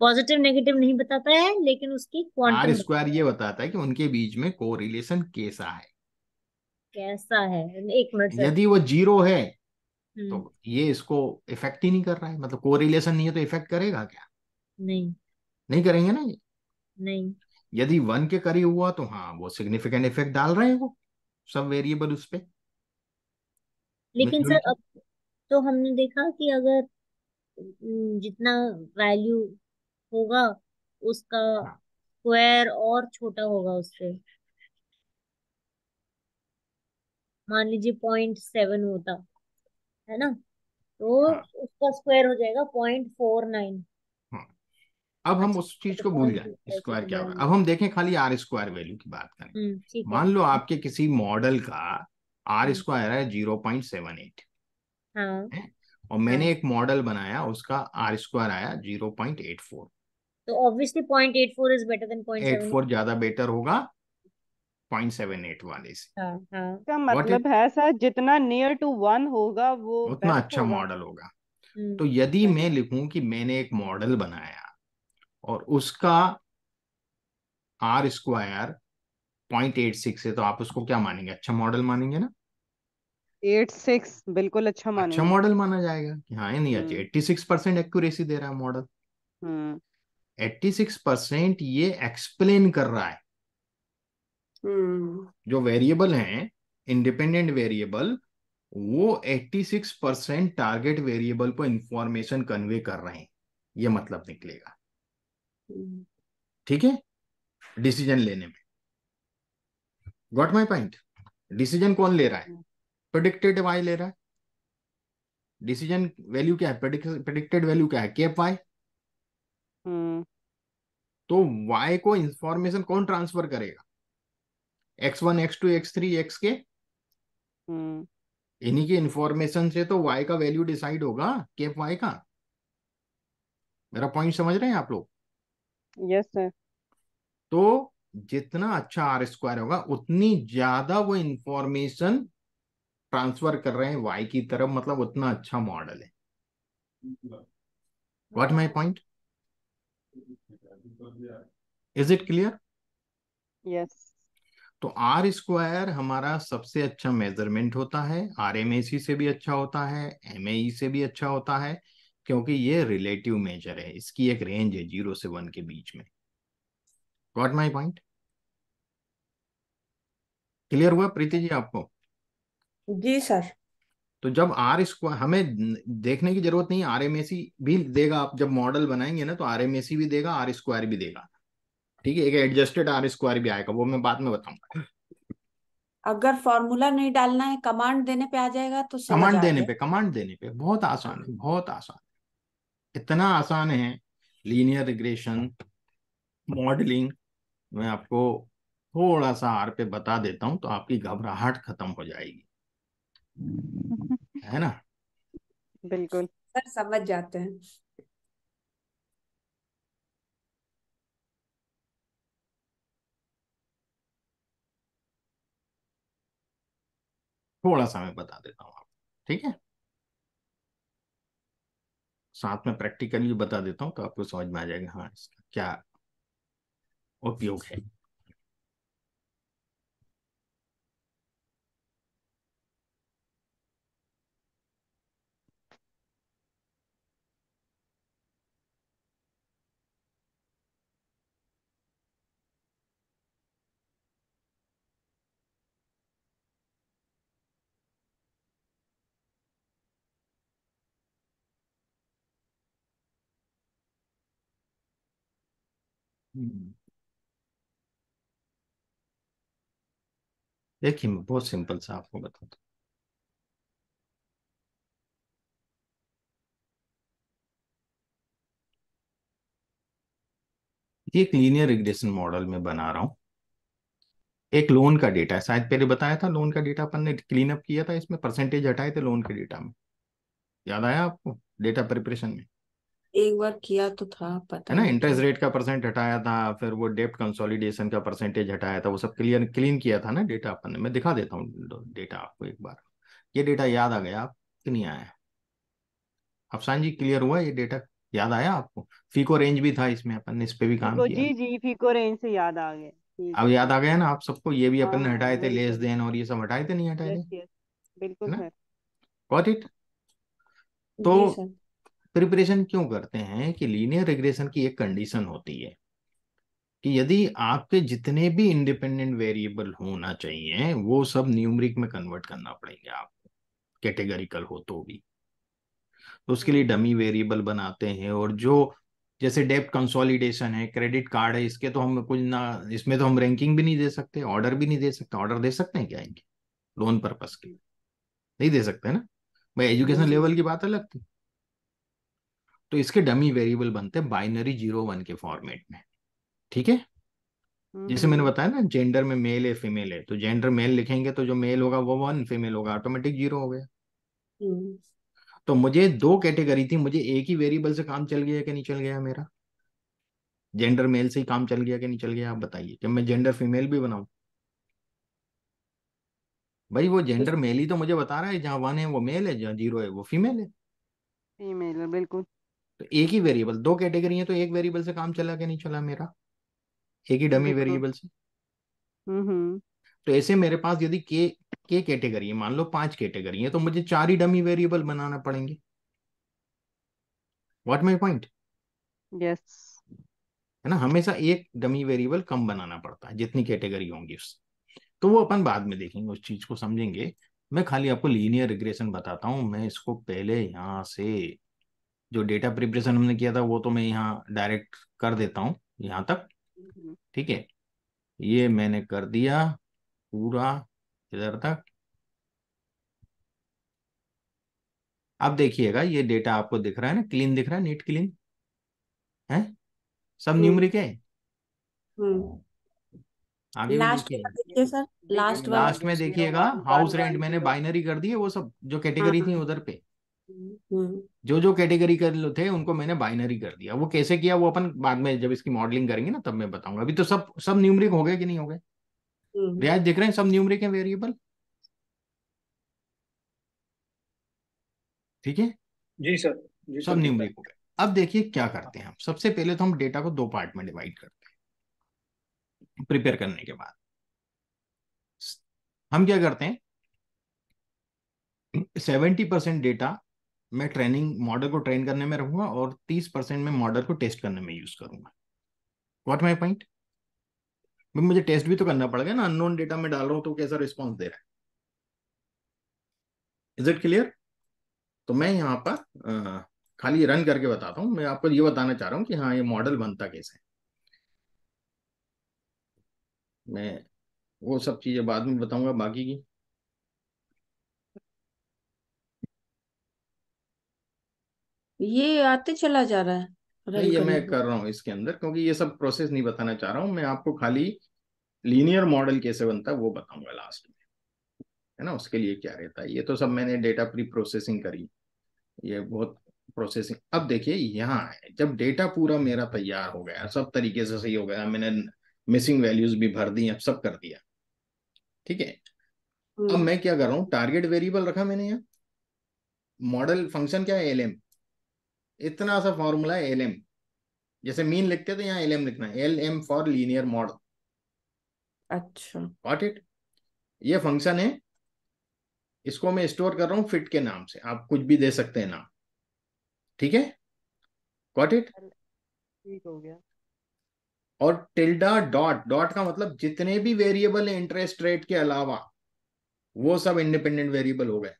A: पॉजिटिव नेगेटिव नहीं बताता है लेकिन उसकी
B: आर स्क्वायर ये बताता है कि उनके बीच में कोरिलेशन कैसा है।
A: कैसा है? एक मिनट
B: यदि वो ज़ीरो है
A: हम्म।
B: तो ये इसको इफ़ेक्ट ही नहीं कर रहा है। मतलब कोरिलेशन नहीं है तो इफ़ेक्ट करेगा क्या?
A: नहीं।
B: नहीं करेंगे ना ये?
A: नहीं।
B: यदि वन के करीब हुआ तो हाँ वो सिग्निफिकेंट इफ़ेक्ट डाल रहे हैं वो सब वेरिएबल उस पे।
A: लेकिन सर अब तो हमने देखा कि अगर जितना वैल्यू होगा उसका
B: हाँ।
A: स्क्वायर और छोटा होगा उससे। मान लीजिए पॉइंट सेवन होता है ना? तो
B: हाँ।
A: उसका स्क्वायर हो जाएगा पॉइंट फोर नाइन
B: हाँ अब हम
A: अच्छा
B: उस चीज़
A: तो
B: को भूल जाए स्क्वायर क्या होगा। अब हम देखें खाली आर स्क्वायर वैल्यू की बात करें।
A: हम्म
B: मान लो आपके किसी मॉडल का आर
A: हम्म,
B: स्क्वायर है ज़ीरो पॉइंट सेवन एट
A: हाँ।
B: और मैंने
A: हाँ।
B: एक मॉडल बनाया उसका आर स्क्वायर आया ज़ीरो पॉइंट एट फोर
A: तो obviously point eight four is better than point
B: eight four ज़्यादा बेटर होगा पॉइंट सेवन एट वाले से।
A: हाँ हाँ।
D: इसका मतलब है सर जितना नियर टू वन होगा वो
B: उतना अच्छा मॉडल होगा।
A: हम्म
B: तो यदि मैं लिखूं कि मैंने एक मॉडल बनाया और उसका R square point eight six है तो आप उसको क्या मानेंगे? अच्छा मॉडल मानेंगे ना?
D: एट सिक्स बिल्कुल अच्छा मानेंगे।
B: अच्छा मॉडल माना जाएगा। कि हाँ ये नहीं अच्छी एट्टी सिक्स परसेंट एक्यूरेसी दे रहा है मॉडल एट्टी सिक्स परसेंट ये एक्सप्लेन कर रहा है।
C: हम्म।
B: जो वेरिएबल हैं इंडिपेंडेंट वेरिएबल वो 86 परसेंट टारगेट वेरिएबल को इंफॉर्मेशन कन्वे कर रहे हैं। ये मतलब निकलेगा। ठीक है? डिसीज़न लेने में। गॉट माई पॉइंट डिसीज़न कौन ले रहा है? प्रिडिक्टेड वाई ले रहा है। डिसीज़न वैल्यू क्या है? प्रिडिक्टेड वैल्यू क्या है? केप वाई
D: हम्म।
B: तो वाई को इंफॉर्मेशन कौन ट्रांसफ़र करेगा? X one X two X three X के इन्हीं की इंफॉर्मेशन से तो वाई का वैल्यू डिसाइड होगा केप वाई का। मेरा पॉइंट समझ रहे हैं आप लोग?
D: यस सर
B: तो जितना अच्छा आर स्क्वायर होगा उतनी ज़्यादा वो इंफॉर्मेशन ट्रांसफ़र कर रहे हैं वाई की तरफ़ मतलब उतना अच्छा मॉडल है। What my point is it clear
D: yes
B: तो आर स्क्वायर हमारा सबसे अच्छा मेज़रमेंट होता है आर एम ए सी से भी अच्छा होता है एम ए ई से भी अच्छा होता है क्योंकि ये रिलेटिव मेजर है इसकी एक रेंज है ज़ीरो से वन के बीच में। गॉट माई पॉइंट क्लियर हुआ प्रीति जी आपको?
C: जी सर।
B: तो जब आर स्क्वायर हमें देखने की ज़रूरत नहीं आर एम ए सी भी देगा आप जब मॉडल बनाएँगे ना तो आर एम ए सी भी देगा आर स्क्वायर भी देगा। ठीक है एक एडजस्टेड आर स्क्वायर भी आएगा वो मैं बाद में बताऊँगा।
C: अगर फॉर्मूला नहीं डालना है कमांड देने पे आ जाएगा तो
B: कमांड देने पे कमांड देने पे बहुत आसान है। बहुत आसान। इतना आसान है लीनियर रिग्रेशन मॉडलिंग मैं आपको थोड़ा सा आर पे बता देता हूँ तो आपकी घबराहट खत्म हो जाएगी। है ना?
D: बिल्कुल।
C: सर समझ जाते हैं।
B: थोड़ा सा मैं बता देता हूँ आपको ठीक है? साथ में प्रैक्टिकली बता देता हूँ तो आपको समझ में आ जाएगा हाँ इसका क्या उपयोग है। देखिए मैं बहुत सिंपल सा आपको बताता हूँ एक लीनियर रिग्रेशन मॉडल में बना रहा हूँ एक लोन का डेटा है शायद पहले बताया था लोन का डेटा अपन ने क्लीन अप किया था इसमें परसेंटेज हटाए थे लोन के डेटा में याद आया आपको डेटा प्रिपरेशन में
C: एक बार किया तो था पता
B: है ना? इंटरेस्ट रेट का परसेंट हटाया था फिर वो डेप्ट कंसोलिडेशन का परसेंटेज हटाया था वो सब क्लियर क्लीन किया था ना डेटा अपन ने। मैं दिखा देता हूँ डेटा आपको एक बार। ये डेटा याद आ गया आप कि नहीं आया अफसान जी क्लियर हुआ ये डेटा याद आया आपको? फीको रेंज भी था इसमें अपन ने इस पे भी काम किया।
D: जी जी फीको रेंज से याद आ गया
B: अब याद आ गया ना आप सबको? ये भी अपन ने
D: हाँ
B: हटाए थे लेस देन और ये सब हटाए थे नहीं हटाए थे?
D: बिल्कुल सर।
B: गॉट इट
C: जी
B: तो प्रिपरेशन क्यों करते हैं? कि लीनियर रिग्रेशन की एक कंडीशन होती है। कि यदि आपके जितने भी इंडिपेंडेंट वेरिएबल होना चाहिए वो सब न्यूमरिक में कन्वर्ट करना पड़ेगा आपको। कैटेगरिकल हो तो भी। तो उसके लिए डमी वेरिएबल बनाते हैं और जो जैसे डेप्ट कंसोलिडेशन है क्रेडिट कार्ड है इसके तो हम कुछ ना इसमें तो हम रैंकिंग भी नहीं दे सकते ऑर्डर भी नहीं दे सकते। ऑर्डर दे सकते हैं क्या इनके? लोन पर्पस के लिए। नहीं दे सकते ना? भाई एजुकेशन लेवल की बात अलग थी। तो इसके डमी वेरिएबल बनते हैं बाइनरी ज़ीरो वन के फॉर्मेट में। ठीक है? जैसे मैंने
D: हम्म
B: बताया ना जेंडर में मेल है फीमेल है तो जेंडर मेल लिखेंगे तो जो मेल होगा वो वन फीमेल होगा ऑटोमेटिक ज़ीरो हो गया।
C: हम्म,
B: तो मुझे दो कैटेगरी थी मुझे एक ही वेरिएबल से काम चल गया कि नहीं चल गया मेरा? जेंडर मेल से ही काम चल गया कि नहीं चल गया आप बताइए। जब मैं जेंडर फीमेल भी बनाऊँ। भाई वो जेंडर मेल ही तो मुझे बता रहा है जहाँ वन है वो मेल है जहाँ ज़ीरो है वो फीमेल है।
D: फीमेल बिल्कुल।
B: तो एक ही वेरिएबल दो कैटेगरी है तो एक वेरिएबल से काम चला कि नहीं चला मेरा? एक ही डमी वेरिएबल से?
D: हम्म
B: तो ऐसे मेरे पास यदि के के कैटेगरी है मान लो पाँच कैटेगरी है तो मुझे चार ही डमी वेरिएबल बनाना पड़ेंगे। व्हाट माई पॉइंट
D: यस
B: है ना? हमेशा एक डमी वेरिएबल कम बनाना पड़ता है जितनी कैटेगरी होंगी उस। तो वो अपन बाद में देखेंगे उस चीज़ को समझेंगे। मैं खाली आपको लीनियर रिग्रेशन बताता हूँ मैं इसको पहले यहाँ से जो डेटा प्रिपरेशन हमने किया था वो तो मैं यहाँ डायरेक्ट कर देता हूँ यहाँ तक।
D: हम्म,
B: ठीक है? ये मैंने कर दिया पूरा इधर तक। अब देखिएगा ये डेटा आपको दिख रहा है ना क्लीन दिख रहा है नीट क्लीन है? सब
C: हम्म।
B: न्यूमरिक है?
C: हम्म।
B: आगे
C: लास्ट
B: देखिए।
C: सर लास्ट
B: लास्ट में देखिएगा हाउस रेंट मैंने बाइनरी कर दिए वो सब जो
C: हाँ
B: कैटेगरी थी
C: हाँ
B: उधर पे।
C: हम्म।
B: जो जो कैटेगरी कर लो थे उनको मैंने बाइनरी कर दिया। वो कैसे किया वो अपन बाद में जब इसकी मॉडलिंग करेंगे ना तब मैं बताऊँगा। अभी तो सब सब न्यूमरिक हो गए कि नहीं हो गए?
C: हम्म।
B: रियाज दिख रहे हैं सब न्यूमरिक है वेरिएबल ठीक है?
E: जी सर जी
B: सब न्यूमरिक हो। गए। अब देखिए क्या करते हैं हम। सबसे पहले तो हम डेटा को दो पार्ट में डिवाइड करते हैं। प्रिपेयर करने के बाद। हम क्या करते हैं? सेवेंटी परसेंट डेटा मैं ट्रेनिंग मॉडल को ट्रेन करने में रखूँगा और तीस परसेंट में मॉडल को टेस्ट करने में यूज़ करूँगा। वॉट माई पॉइंट मुझे टेस्ट भी तो करना पड़ेगा ना अननोन डेटा में डाल रहा हूँ तो कैसा रिस्पॉन्स दे रहा है? इज़ इट क्लियर तो मैं यहाँ पर खाली रन करके बताता हूँ। मैं आपको ये बताना चाह रहा हूँ कि हाँ ये मॉडल बनता कैसे मैं वो सब चीज़ें बाद में बताऊँगा, बाकी की।
C: ये आते चला जा रहा है
B: नहीं ये मैं कर रहा हूँ इसके अंदर क्योंकि ये सब प्रोसेस नहीं बताना चाह रहा हूँ। मैं आपको खाली लीनियर मॉडल कैसे बनता है वो बताऊँगा लास्ट में। है ना उसके लिए क्या रहता है? ये तो सब मैंने डेटा प्री प्रोसेसिंग करी। ये बहुत प्रोसेसिंग अब देखिए यहाँ है जब डेटा पूरा मेरा तैयार हो गया सब तरीके से सही हो गया मैंने मिसिंग वैल्यूज़ भी भर दी अब सब कर दिया। ठीक है? अब
C: हम्म।
B: मैं क्या कर रहा हूँ? टारगेट वेरिएबल रखा मैंने यहाँ। मॉडल फ़ंक्शन क्या है? एल एम इतना सा फॉर्मूला है एल एम जैसे मीन लिखते थे यहाँ एल एम लिखना है। L M for linear model
C: अच्छा।
B: गॉट इट ये फ़ंक्शन है। इसको मैं स्टोर कर रहा हूँ फिट के नाम से। आप कुछ भी दे सकते हैं नाम। ठीक है? गॉट इट
D: ठीक हो गया।
B: और टिल्डा डॉट डॉट का मतलब जितने भी वेरिएबल है इंटरेस्ट रेट के अलावा वो सब इंडिपेंडेंट वेरिएबल हो गए।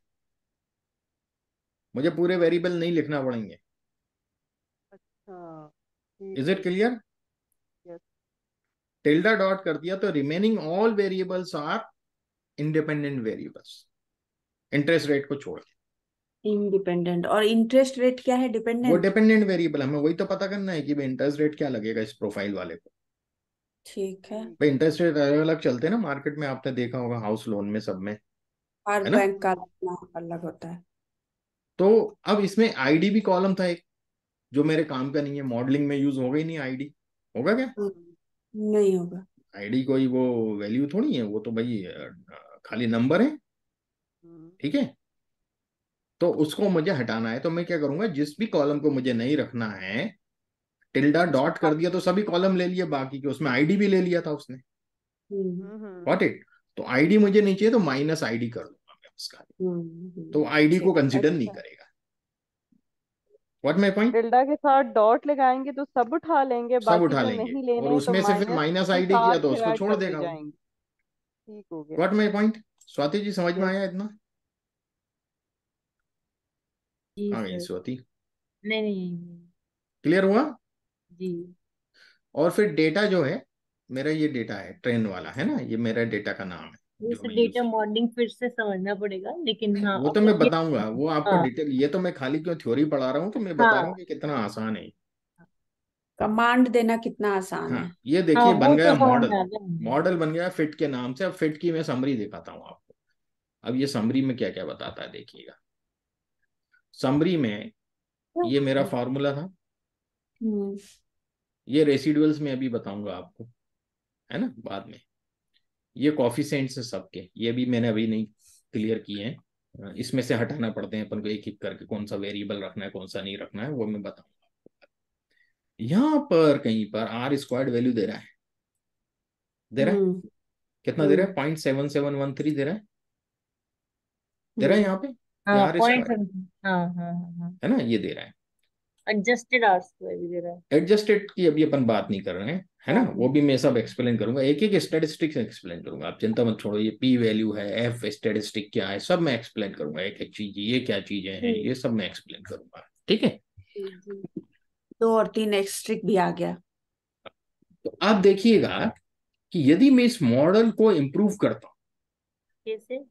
B: मुझे पूरे वेरिएबल नहीं लिखना पड़ेंगे। Is it clear tilde dot कर दिया तो remaining all variables are independent variables interest rate को छोड़ के
C: इंडिपेंडेंट और इंटरेस्ट रेट क्या है?
B: डिपेंडेंट वो
C: डिपेंडेंट
B: डिपेंडेंट वेरिएबल हमें वही तो पता करना है कि भाई इंटरेस्ट रेट क्या लगेगा इस प्रोफ़ाइल वाले को।
C: ठीक है।
B: भाई इंटरेस्ट रेट अलग अलग चलते हैं ना मार्केट में आपने देखा होगा हाउस लोन में सब में।
C: हर बैंक का अलग होता है।
B: तो अब इसमें आईडी भी कॉलम था एक। जो मेरे काम का नहीं है मॉडलिंग में यूज़ होगा ही नहीं आईडी होगा क्या?
C: हम्म, नहीं होगा।
B: आईडी कोई वो वैल्यू थोड़ी है वो तो भाई खाली नंबर है।
D: हम्म।
B: ठीक है? तो उसको मुझे हटाना है तो मैं क्या करूँगा जिस भी कॉलम को मुझे नहीं रखना है टिल्डा डॉट कर दिया तो सभी कॉलम ले लिए बाकी के उसमें आईडी भी ले लिया था उसने।
C: हम्म।
D: हम्म हम्म,
B: इट तो आईडी मुझे नहीं चाहिए तो माइनस आईडी कर दूँगा मैं उसका।
C: हम्म
B: तो
C: हम्म,
B: आईडी को कंसिडर नहीं
D: अच्छा।
B: करेगा। व्हाट माई पॉइंट
D: टिल्डा के साथ डॉट लगाएँगे तो सब उठा लेंगे
B: सब
D: बाकी
B: उठा लेंगे।
D: नहीं लेने
B: और
D: लेने हैं तो
B: से फिर
D: माइनस
B: आईडी किया तो उसको छोड़ देगा
D: ठीक हो गया।
B: What my point Swati ji समझ में आया इतना? आ गई स्वाति।
A: नहीं नहीं नहीं,
B: क्लियर हुआ?
A: जी।
B: और फिर डेटा जो है मेरा ये डेटा है ट्रेन वाला है ना? ये मेरा डेटा का नाम है।
A: ये
B: जो
A: सर
B: मैं यूज़
A: डेटा मॉडलिंग फिर से समझना पड़ेगा लेकिन हाँ
B: वो तो मैं बताऊँगा वो आपको
A: हाँ।
B: डिटेल ये तो मैं खाली क्यों थ्योरी पढ़ा रहा हूँ तो मैं बता रहा
A: हाँ
B: हूँ। कि कितना आसान है।
C: कमांड देना कितना आसान
B: हाँ
C: है।
B: ये
A: हाँ
B: देखिए बन
A: तो
B: गया मॉडल
A: मुझे
B: मॉडल बन गया फिट के नाम से अब फिट की मैं समरी दिखाता हूँ आपको। अब ये समरी में क्या क्या बताता है देखिएगा। समरी में ये मेरा फॉर्मूला था।
C: हम्म।
B: ये रेसिडुअल्स में अभी बताऊँगा आपको है ना बाद में। ये कॉफिशेंट्स है सबके। ये भी मैंने अभी नहीं क्लियर किए हैं। इसमें से हटाना पड़ते हैं अपन को एक एक करके कौन सा वेरिएबल रखना है कौन सा नहीं रखना है वो मैं बताऊँगा। यहाँ पर कहीं पर आर स्क्वायर्ड वैल्यू दे रहा है। दे रहा है?
C: हम्म।
B: कितना दे रहा है? Point seven seven one three दे रहा है। दे रहा है
C: हम्म।
B: यहाँ पे?
A: हाँ
B: आर
A: हाँ हाँ हाँ
B: है। ना? ये दे रहा है।
A: एडजस्टेड आर स्क्वायर भी दे रहा है।
B: एडजस्टेड की अभी अपन बात नहीं कर रहे हैं। है ना? वो भी मैं सब एक्सप्लेन करूँगा। एक एक स्टेटिस्टिक्स एक्सप्लेन करूँगा। आप चिंता मत छोड़ो ये पी वैल्यू है एफ़ स्टेटिस्टिक क्या है सब मैं एक्सप्लेन करूँगा। एक एक चीज़ ये क्या चीज़ें हैं ये सब मैं एक्सप्लेन करूँगा। ठीक है?
C: दो और तीन एक्स्ट्रिक भी आ गया।
B: तो आप देखिएगा कि यदि मैं इस मॉडल को इम्प्रूव करता हूँ।
A: कैसे?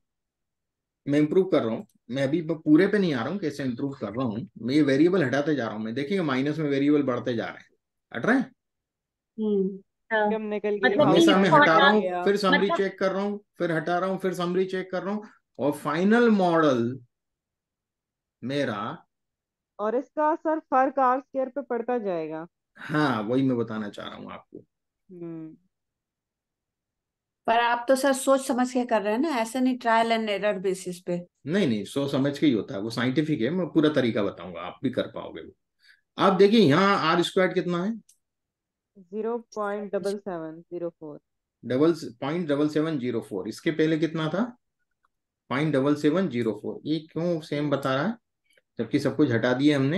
B: मैं इम्प्रूव कर रहा हूँ। मैं अभी पूरे पे नहीं आ रहा हूँ कैसे इम्प्रूव कर रहा हूँ। मैं ये वेरिएबल हटाते जा रहा हूँ। मैं देखिएगा माइनस में वेरिएबल बढ़ते जा रहे हैं। हट रहे हैं?
C: हम्म।
A: हाँ।
D: कम निकल गए।
A: मतलब
B: हमेशा मैं हटा रहा
A: हटा
B: हूँ
C: गया
B: फिर समरी
A: मतलब
B: चेक कर रहा हूँ फिर हटा रहा हूँ फिर समरी चेक कर रहा हूँ। और फाइनल मॉडल मेरा
D: और इसका असर फ़र्क आर स्क्वायर पे पड़ता जाएगा।
B: हाँ वही मैं बताना चाह रहा हूँ आपको।
D: हम्म।
C: पर आप तो सर सोच समझ के कर रहे हैं ना ऐसे नहीं ट्रायल एंड एरर बेसिस पे।
B: नहीं नहीं सो समझ के ही होता है वो साइंटिफिक है मैं पूरा तरीका बताऊँगा आप भी कर पाओगे वो। आप देखिए यहाँ आर स्क्वायर कितना है?
D: Zero point double seven zero four
B: double point double seven zero four इसके पहले कितना था? Point double seven zero four ये क्यों सेम बता रहा है? जबकि सब कुछ हटा दिया हमने,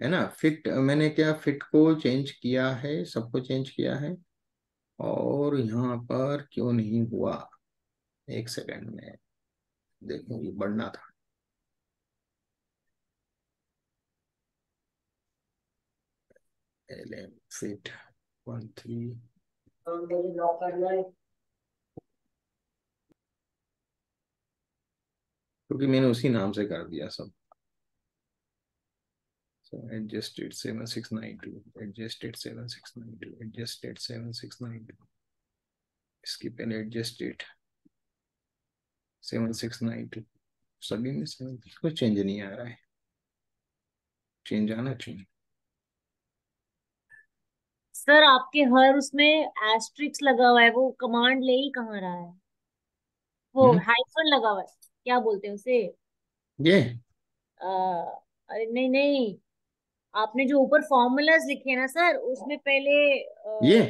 B: है ना? फिट मैंने क्या फिट को चेंज किया है? सबको चेंज किया है? और यहाँ पर क्यों नहीं हुआ? एक सेकेंड में देखो, ये बढ़ना था। एलएम फिट वन थ्री क्योंकि मैंने उसी नाम से कर दिया सब। Adjusted seven six nine two adjusted seven six nine two adjusted seven six nine two इसकी पहले adjusted seven six nine two सभी में सेवन कुछ चेंज नहीं आ रहा है। चेंज आना चाहिए।
A: सर आपके हर उसमें एस्ट्रिक्स लगा हुआ है वो कमांड ले ही कहाँ रहा है? वो
B: हम्म।
A: हाइफन लगा हुआ है क्या बोलते हैं उसे?
B: ये।
A: आ, अरे नहीं नहीं आपने जो ऊपर फॉर्मूलाज लिखे हैं ना सर उसमें पहले
B: ये?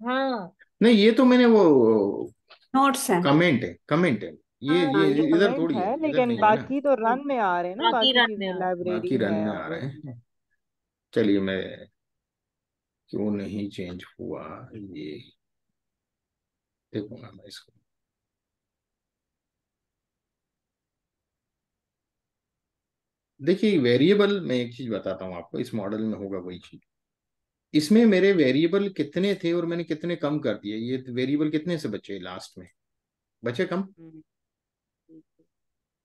A: आ, हाँ।
B: नहीं ये तो मैंने वो
C: नोट्स है।
B: कमेंट है कमेंट है। ये
A: हाँ,
B: ये
D: ये
B: इधर
D: कमेंट
B: थोड़ी है
D: है
B: इधर
D: लेकिन
B: नहीं है। ना
D: बाकी तो रन में आ रहे हैं ना
A: बाकी
D: बाकी
A: रन में
D: चीज़ें
A: आ
D: लाइब्रेरी
B: बाकी रन
D: है
B: में आ
D: और
B: रहे हैं। चलिए मैं क्यों नहीं चेंज हुआ ये? देखूँगा मैं इसको। देखिए वेरिएबल मैं एक चीज़ बताता हूँ आपको इस मॉडल में होगा वही चीज़। इसमें मेरे वेरिएबल कितने थे और मैंने कितने कम कर दिए? ये वेरिएबल कितने से बचे लास्ट में? बचे कम?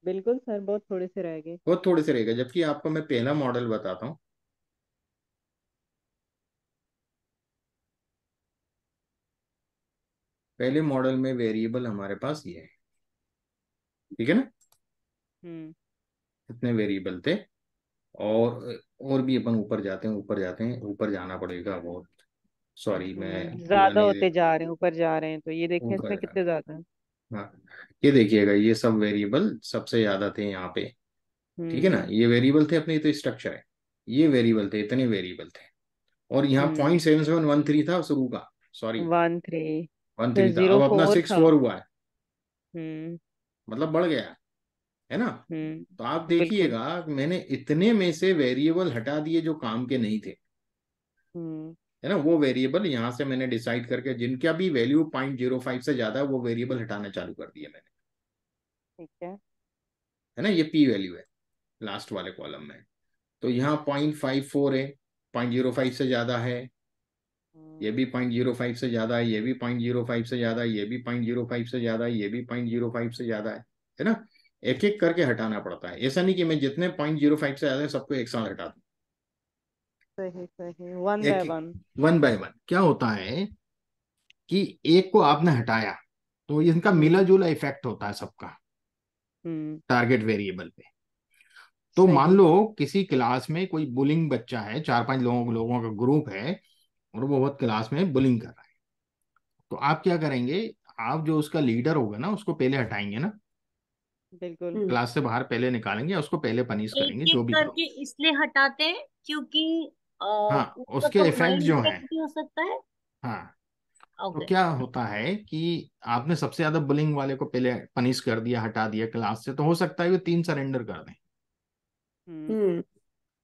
D: बिल्कुल सर बहुत थोड़े से रह गए।
B: बहुत थोड़े से रहेगा जबकि आपको मैं पहला मॉडल बताता हूँ। पहले मॉडल में वेरिएबल हमारे पास ये है। ठीक है ना?
D: हम्म।
B: इतने वेरिएबल थे और और भी अपन ऊपर जाते हैं ऊपर जाते हैं ऊपर जाना पड़ेगा बहुत। सॉरी मैं
D: हम्म, ज़्यादा होते जा रहे हैं ऊपर जा रहे हैं तो ये देखें इसमें कितने ज़्यादा हैं।
B: हाँ ये देखिएगा ये सब वेरिएबल सबसे ज़्यादा थे यहाँ पे। ठीक है ना?
D: हम्म।
B: ये वेरिएबल थे अपने तो स्ट्रक्चर है। ये वेरिएबल थे इतने वेरिएबल थे। और यहाँ point seven seven one three था शुरू का sorry.
D: One three.
B: One three था अब अपना सिक्स फोर हुआ है।
D: हम्म।
B: मतलब बढ़ गया है ना?
D: हम्म
B: तो आप देखिएगा मैंने इतने में से वेरिएबल हटा दिए जो काम के नहीं थे।
D: हम्म।
B: है ना? वो वेरिएबल यहाँ से मैंने डिसाइड करके जिनका भी वैल्यू पॉइंट ज़ीरो फाइव से ज़्यादा है वो वेरिएबल हटाना चालू कर दिया मैंने।
D: ठीक है।
B: है ना? ये पी वैल्यू है लास्ट वाले कॉलम में। तो यहाँ पॉइंट फाइव फोर है पॉइंट ज़ीरो फाइव से ज़्यादा है ये
D: हम्म
B: भी पॉइंट ज़ीरो फाइव से ज़्यादा है ये भी पॉइंट ज़ीरो फाइव से ज़्यादा है ये भी पॉइंट ज़ीरो फाइव से ज़्यादा है ये भी पॉइंट ज़ीरो फाइव से ज़्यादा है है ना? एक एक करके हटाना पड़ता है। ऐसा नहीं कि मैं जितने पॉइंट ज़ीरो फाइव से ज़्यादा है सबको एक साथ हटा दूँ।
D: सही सही। वन बाय वन
B: क्या होता है कि एक को आपने हटाया तो इनका मिला
D: हम्म।
B: जुला इफ़ेक्ट होता है सबका।
D: हम्म।
B: टारगेट वेरिएबल पे। तो मान लो किसी क्लास में कोई बुलिंग बच्चा है चार पाँच लोगों लोगों का ग्रुप है और वो बहुत क्लास में बुलिंग कर रहा है। तो आप क्या करेंगे? आप जो उसका लीडर होगा ना उसको पहले हटाएँगे ना।
D: बिल्कुल।
C: हम्म।
B: क्लास से बाहर पहले निकालेंगे उसको पहले पनिश करेंगे जो भी
A: करके इसलिए हटाते हैं क्योंकि आ,
B: हाँ
A: उसके
B: इफ़ेक्ट जो है।
A: हो सकता है।
B: हाँ। तो क्या होता है कि आपने सबसे ज़्यादा बुलिंग वाले को पहले पनिश कर दिया हटा दिया क्लास से तो हो सकता है वो तीन सरेंडर कर दें।
D: हम्म।
C: हम्म।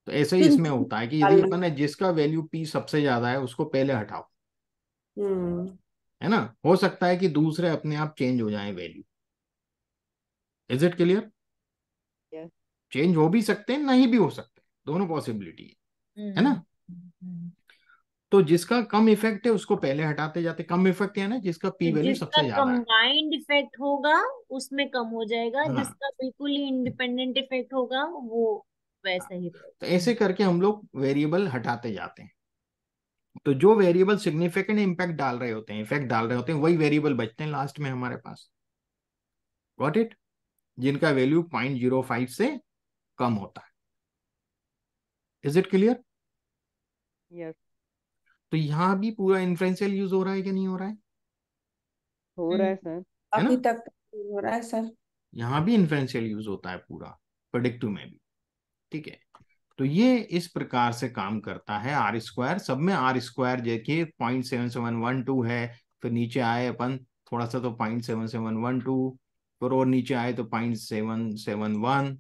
B: तो ऐसा ही इसमें होता है कि यदि अपन जिसका वैल्यू पी सबसे ज़्यादा है उसको पहले हटाओ।
C: हम्म।
B: है ना? हो सकता है कि दूसरे अपने आप चेंज हो जाए value is it clear change हो भी सकते हैं नहीं भी हो सकते दोनों पॉसिबिलिटी है। है ना?
A: हम्म।
B: तो जिसका कम इफ़ेक्ट है उसको पहले हटाते जाते। कम इफ़ेक्ट है ना जिसका पी
A: तो
B: वैल्यू सबसे ज़्यादा है।
A: कंबाइंड इफ़ेक्ट होगा उसमें कम हो जाएगा।
B: हाँ।
A: जिसका बिल्कुल ही इंडिपेंडेंट इफ़ेक्ट होगा वो वैसा ही
B: तो ऐसे करके हम लोग वेरिएबल हटाते जाते हैं। तो जो वेरिएबल सिग्निफिकेंट इम्पैक्ट डाल रहे होते हैं इफ़ेक्ट डाल रहे होते हैं वही वेरिएबल बचते हैं लास्ट में हमारे पास। गॉट इट जिनका वैल्यू पॉइंट ज़ीरो फाइव से कम होता है। इज़ इट क्लियर
D: यस
B: तो यहाँ भी पूरा इन्फ्लुएंशियल यूज़ हो रहा है कि नहीं हो रहा है?
D: हो रहा है सर
C: अभी तक हो रहा है सर
B: यहाँ भी इन्फ्लुएंशियल यूज़ होता है पूरा प्रोडिक्टिव में भी। ठीक है। तो ये इस प्रकार से काम करता है आर स्क्वायर सब में आर स्क्वायर देखिए point seven seven one two है, फिर नीचे आए अपन, थोड़ा सा तो point seven seven one two फिर और नीचे आए तो पॉइंट सेवन सेवन वन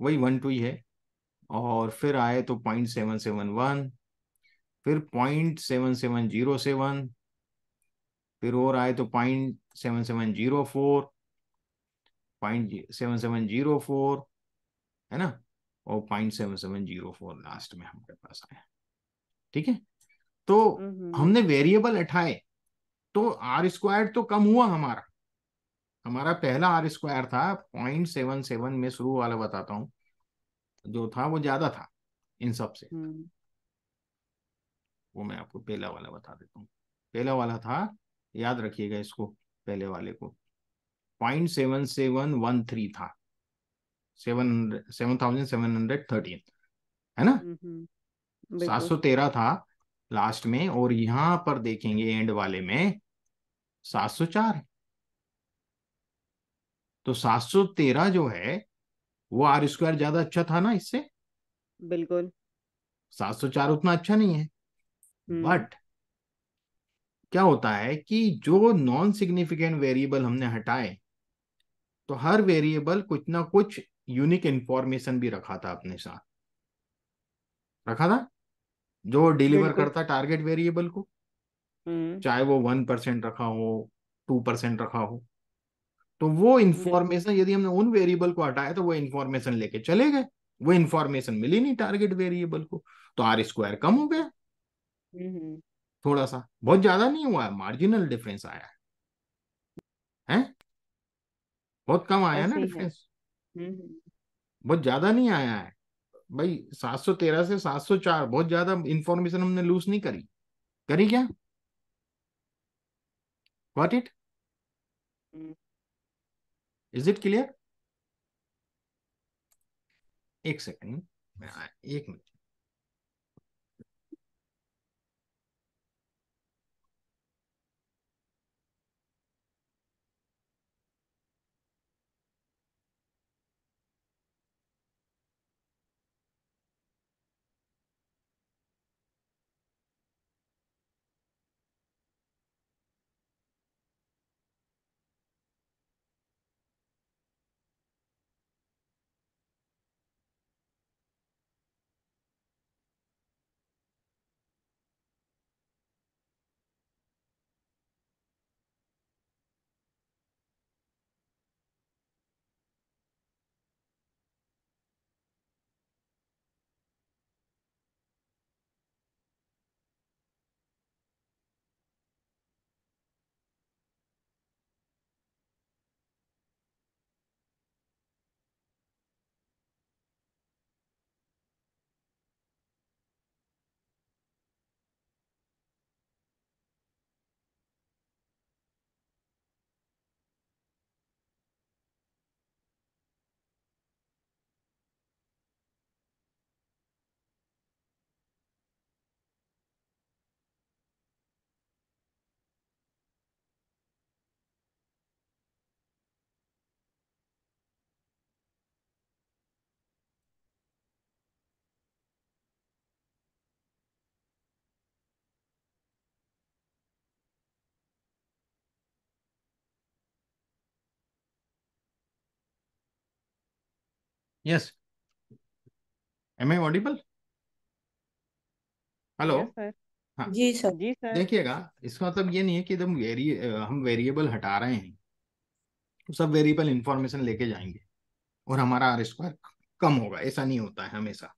B: वही वन टू ही है। और फिर आए तो पॉइंट सेवन सेवन वन फिर point seven seven zero seven फिर और आए तो point seven seven zero four point seven seven zero four है ना? और point seven seven zero four last में हमारे पास आया। ठीक है? तो
D: हम्म।
B: हमने वेरिएबल हटाए तो आर स्क्वायर तो कम हुआ हमारा। हमारा पहला आर स्क्वायर था पॉइंट सेवन सेवन में शुरू वाला बताता हूँ। जो था वो ज़्यादा था इन सबसे।
D: हम्म।
B: वो मैं आपको पहला वाला बता देता हूँ। पहला वाला था याद रखिएगा इसको पहले वाले को। Point seven seven one three था। Seven seven thousand seven hundred thirteen है ना?
D: हम्म
B: सात सौ तेरह था लास्ट में और यहाँ पर देखेंगे एंड वाले में सात सौ चार तो सात सौ तेरह जो है वो आर स्क्वायर ज़्यादा अच्छा था ना इससे?
D: बिल्कुल।
B: सात सौ चार उतना अच्छा नहीं है।
D: हम्म।
B: बट क्या होता है कि जो नॉन सिग्निफिकेंट वेरिएबल हमने हटाए तो हर वेरिएबल कुछ ना कुछ यूनिक इंफॉर्मेशन भी रखा था अपने साथ। रखा था? जो डिलीवर करता टारगेट वेरिएबल को।
D: हम्म।
B: चाहे वो वन परसेंट रखा हो टू परसेंट रखा हो। तो वो इंफॉर्मेशन यदि हमने उन वेरिएबल को हटाया तो वो इंफॉर्मेशन लेके चले गए। वो इंफॉर्मेशन मिली नहीं टारगेट वेरिएबल को। तो आर स्क्वायर कम हो गया।
D: हम्म।
B: थोड़ा सा बहुत ज़्यादा नहीं हुआ है मार्जिनल डिफरेंस आया। है? हैं? बहुत कम आया ना
D: है।
B: डिफरेंस
D: हम्म
B: बहुत ज़्यादा नहीं आया है। भाई 713 से 704 बहुत ज़्यादा इंफॉर्मेशन हमने लूज नहीं करी। करी क्या? What it
D: hmm.
B: Is it clear एक सेकेंड मैं एक minute. Yes am I audible hello हाँ।
C: जी सर
D: जी सर
B: देखिएगा इसका मतलब ये नहीं है कि एकदम वेरी हम वेरिएबल हटा रहे हैं। तो सब वेरिएबल इंफॉर्मेशन लेके जाएँगे और हमारा आर स्क्वायर कम होगा। ऐसा नहीं होता है हमेशा।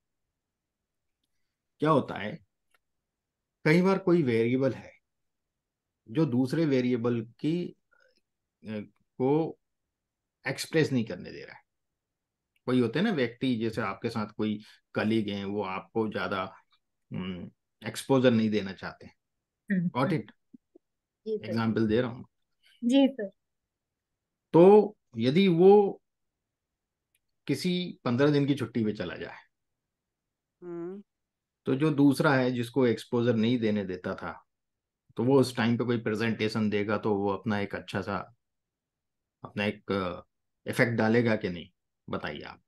B: क्या होता है? कई बार कोई वेरिएबल है जो दूसरे वेरिएबल की को एक्सप्रेस नहीं करने दे रहा है। कोई होते हैं ना व्यक्ति जैसे आपके साथ कोई कलीग हैं वो आपको ज़्यादा एक्सपोजर नहीं देना चाहते
A: hmm,
B: got
A: hmm,
B: it example दे रहा हूँ।
A: जी सर।
B: तो यदि वो किसी पंद्रह दिन की छुट्टी पे चला जाए
D: हम्म।
B: तो जो दूसरा है जिसको एक्सपोजर नहीं देने देता था तो वो उस टाइम पे कोई प्रेजेंटेशन देगा तो वो अपना एक अच्छा सा अपना एक इफ़ेक्ट डालेगा कि नहीं? बताइए आप।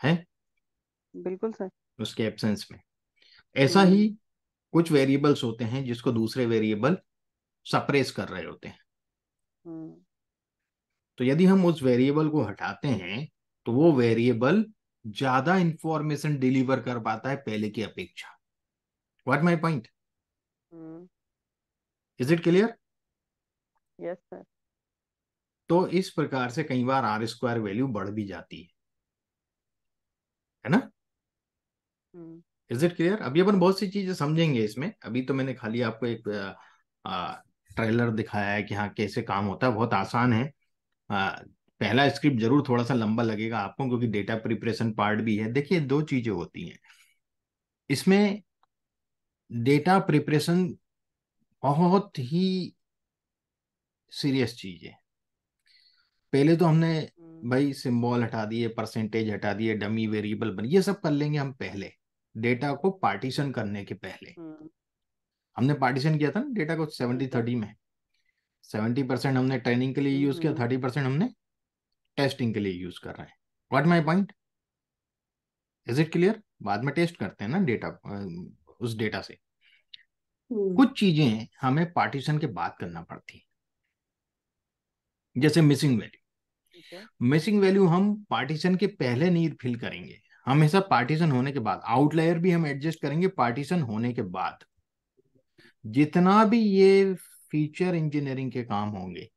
B: हैं?
D: बिल्कुल सर।
B: उसके एब्सेंस में। ऐसा ही
D: हम्म
B: कुछ वेरिएबल्स होते हैं जिसको दूसरे वेरिएबल सप्रेस कर रहे होते हैं।
D: हम्म।
B: तो यदि हम उस वेरिएबल को हटाते हैं तो वो वेरिएबल ज़्यादा इंफॉर्मेशन डिलीवर कर पाता है पहले की अपेक्षा। What my point is it clear
D: yes sir
B: तो इस प्रकार से कई बार आर स्क्वायर वैल्यू बढ़ भी जाती है। है ना? इज़ इट क्लियर अभी अपन बहुत सी चीज़ें समझेंगे इसमें। अभी तो मैंने खाली आपको एक ट्रेलर दिखाया है कि हाँ कैसे काम होता है। बहुत आसान है। आ, पहला स्क्रिप्ट ज़रूर थोड़ा सा लंबा लगेगा आपको क्योंकि डेटा प्रिपरेशन पार्ट भी है। देखिए दो चीज़ें होती हैं। इसमें डेटा प्रिपरेशन बहुत ही सीरियस चीज़ है। पहले तो हमने
D: हम्म,
B: भाई सिंबल हटा दिए परसेंटेज हटा दिए डमी वेरिएबल बन ये सब कर लेंगे हम पहले। डेटा को पार्टीशन करने के पहले।
D: हम्म,
B: हमने पार्टीशन किया था ना डेटा को सेवेंटी थर्टी में। सेवेंटी परसेंट हमने ट्रेनिंग के लिए यूज़ किया
D: हम्म।
B: थर्टी परसेंट हमने टेस्टिंग के लिए यूज़ कर रहे हैं। What my point is it clear बाद में टेस्ट करते हैं ना डेटा उस डेटा से।
C: हम्म।
B: कुछ चीज़ें हमें पार्टीशन के बाद करना पड़ती है। जैसे मिसिंग वैल्यू मिसिंग वैल्यू हम पार्टीशन के पहले नहीं फिल करेंगे। हमेशा पार्टीशन होने के बाद आउटलायर भी हम एडजस्ट करेंगे पार्टीशन होने के बाद। जितना भी ये फीचर इंजीनियरिंग के काम होंगे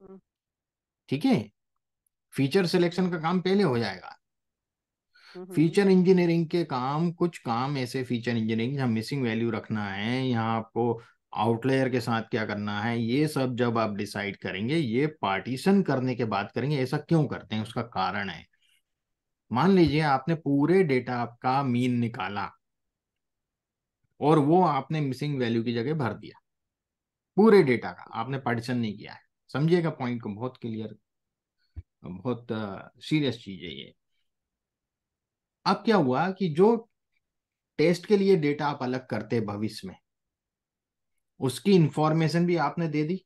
D: हम्म,
B: ठीक है? फीचर सिलेक्शन का काम पहले हो जाएगा।
D: हम्म,
B: फीचर इंजीनियरिंग के काम कुछ काम ऐसे फीचर इंजीनियरिंग जहाँ मिसिंग वैल्यू रखना है यहाँ आपको आउटलेयर के साथ क्या करना है? ये सब जब आप डिसाइड करेंगे, ये पार्टीशन करने के बाद करेंगे, ऐसा क्यों करते हैं? उसका कारण है। मान लीजिए आपने पूरे डेटा का मीन निकाला और वो आपने मिसिंग वैल्यू की जगह भर दिया। पूरे डेटा का, आपने पार्टीशन नहीं किया है। समझिएगा पॉइंट को, बहुत क्लियर, बहुत सीरियस चीज़ है ये। अब क्या हुआ कि जो टेस्ट के लिए डेटा आप अलग करते भविष्य में उसकी इंफॉर्मेशन भी आपने दे दी?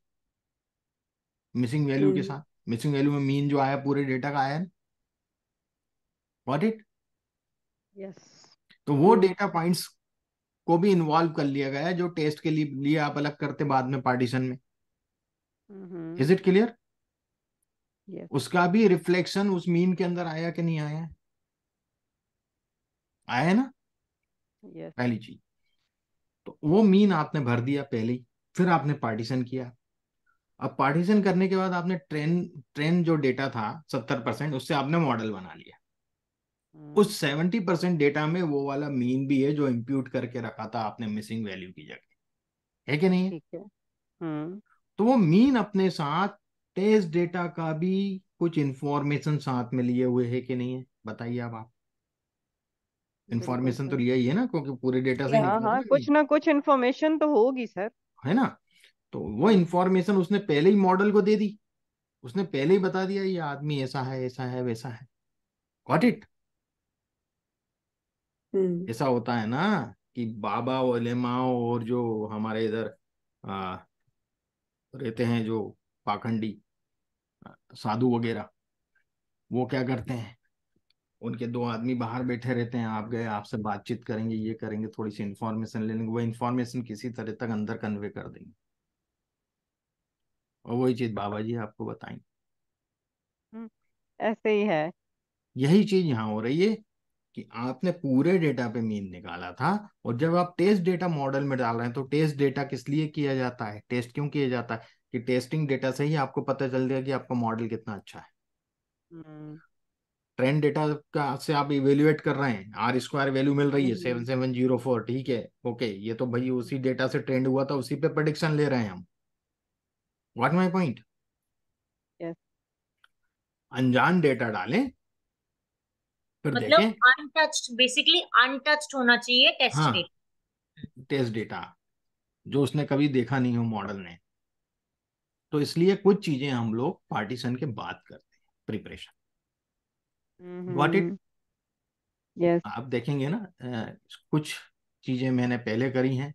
B: मिसिंग वैल्यू के
C: हम्म
B: साथ? मिसिंग वैल्यू में मीन जो आया पूरे डेटा का आया? व्हाट इट
D: यस
B: तो वो डेटा पॉइंट्स को भी इन्वॉल्व कर लिया गया है जो टेस्ट के लिए लिए आप अलग करते बाद में पार्टीशन में। इज़ इट क्लियर उसका भी रिफ्लेक्शन उस मीन के अंदर आया कि नहीं आया? आया ना?
D: यस
B: पहली चीज़। तो वो मीन आपने भर दिया पहले ही फिर आपने पार्टीशन किया। अब पार्टीशन करने के बाद आपने ट्रेन ट्रेन जो डेटा था सत्तर परसेंट उससे आपने मॉडल बना लिया।
D: हम्म।
B: उस सेवेंटी परसेंट डेटा में वो वाला मीन भी है जो इम्प्यूट करके रखा था आपने मिसिंग वैल्यू की जगह। है कि नहीं? है।
D: हम्म।
B: तो वो मीन अपने साथ टेस्ट डेटा का भी कुछ इंफॉर्मेशन साथ में लिए हुए है कि नहीं है? बताइए आप।
D: बिल्कुल
B: इंफॉर्मेशन तो लिया ही है ना क्योंकि पूरे डेटा से
D: हाँ हाँ कुछ ना कुछ इन्फॉर्मेशन तो होगी सर।
B: है ना? तो वो इन्फॉर्मेशन उसने पहले ही मॉडल को दे दी। उसने पहले ही बता दिया ये आदमी ऐसा है ऐसा है वैसा है। Got it
C: hmm.
B: ऐसा होता है ना कि बाबा उलेमाओं और जो हमारे इधर रहते हैं जो पाखंडी साधु वगैरह वो क्या करते हैं? उनके दो आदमी बाहर बैठे रहते हैं आप गए आपसे बातचीत करेंगे ये करेंगे थोड़ी सी इंफॉर्मेशन ले लेंगे वो इंफॉर्मेशन किसी तरह तक अंदर कन्वे कर देंगे। और वही चीज़ बाबा जी आपको बताएँगे
D: हम्म, ऐसे ही है।
B: यही चीज़ यहाँ हो रही है कि आपने पूरे डेटा पे मीन निकाला था और जब आप टेस्ट डेटा मॉडल में डाल रहे हैं तो टेस्ट डेटा किस लिए किया जाता है? टेस्ट क्यों किया जाता है? कि टेस्टिंग डेटा से ही आपको पता चल गया कि आपका मॉडल कितना अच्छा है।
D: हम्म।
B: ट्रेंड डेटा का से आप इवेल्युएट कर रहे हैं आर स्क्वायर वैल्यू मिल रही है सेवन सेवन ज़ीरो फोर ठीक है? ओके ये तो भाई उसी डेटा से ट्रेंड हुआ था उसी पे प्रडिक्शन ले रहे हैं हम। व्हाट माई पॉइंट अनजान डेटा डालें फिर
A: मतलब अनटच्ड बेसिकली अनटच्ड होना चाहिए टेस्ट
B: हाँ।
A: डेटा
B: टेस्ट डेटा जो उसने कभी देखा नहीं हो मॉडल ने। तो इसलिए कुछ चीज़ें हम लोग पार्टीशन के बाद करते हैं प्रिपरेशन गॉट इट
D: यस
B: आप देखेंगे ना कुछ चीज़ें मैंने पहले करी हैं।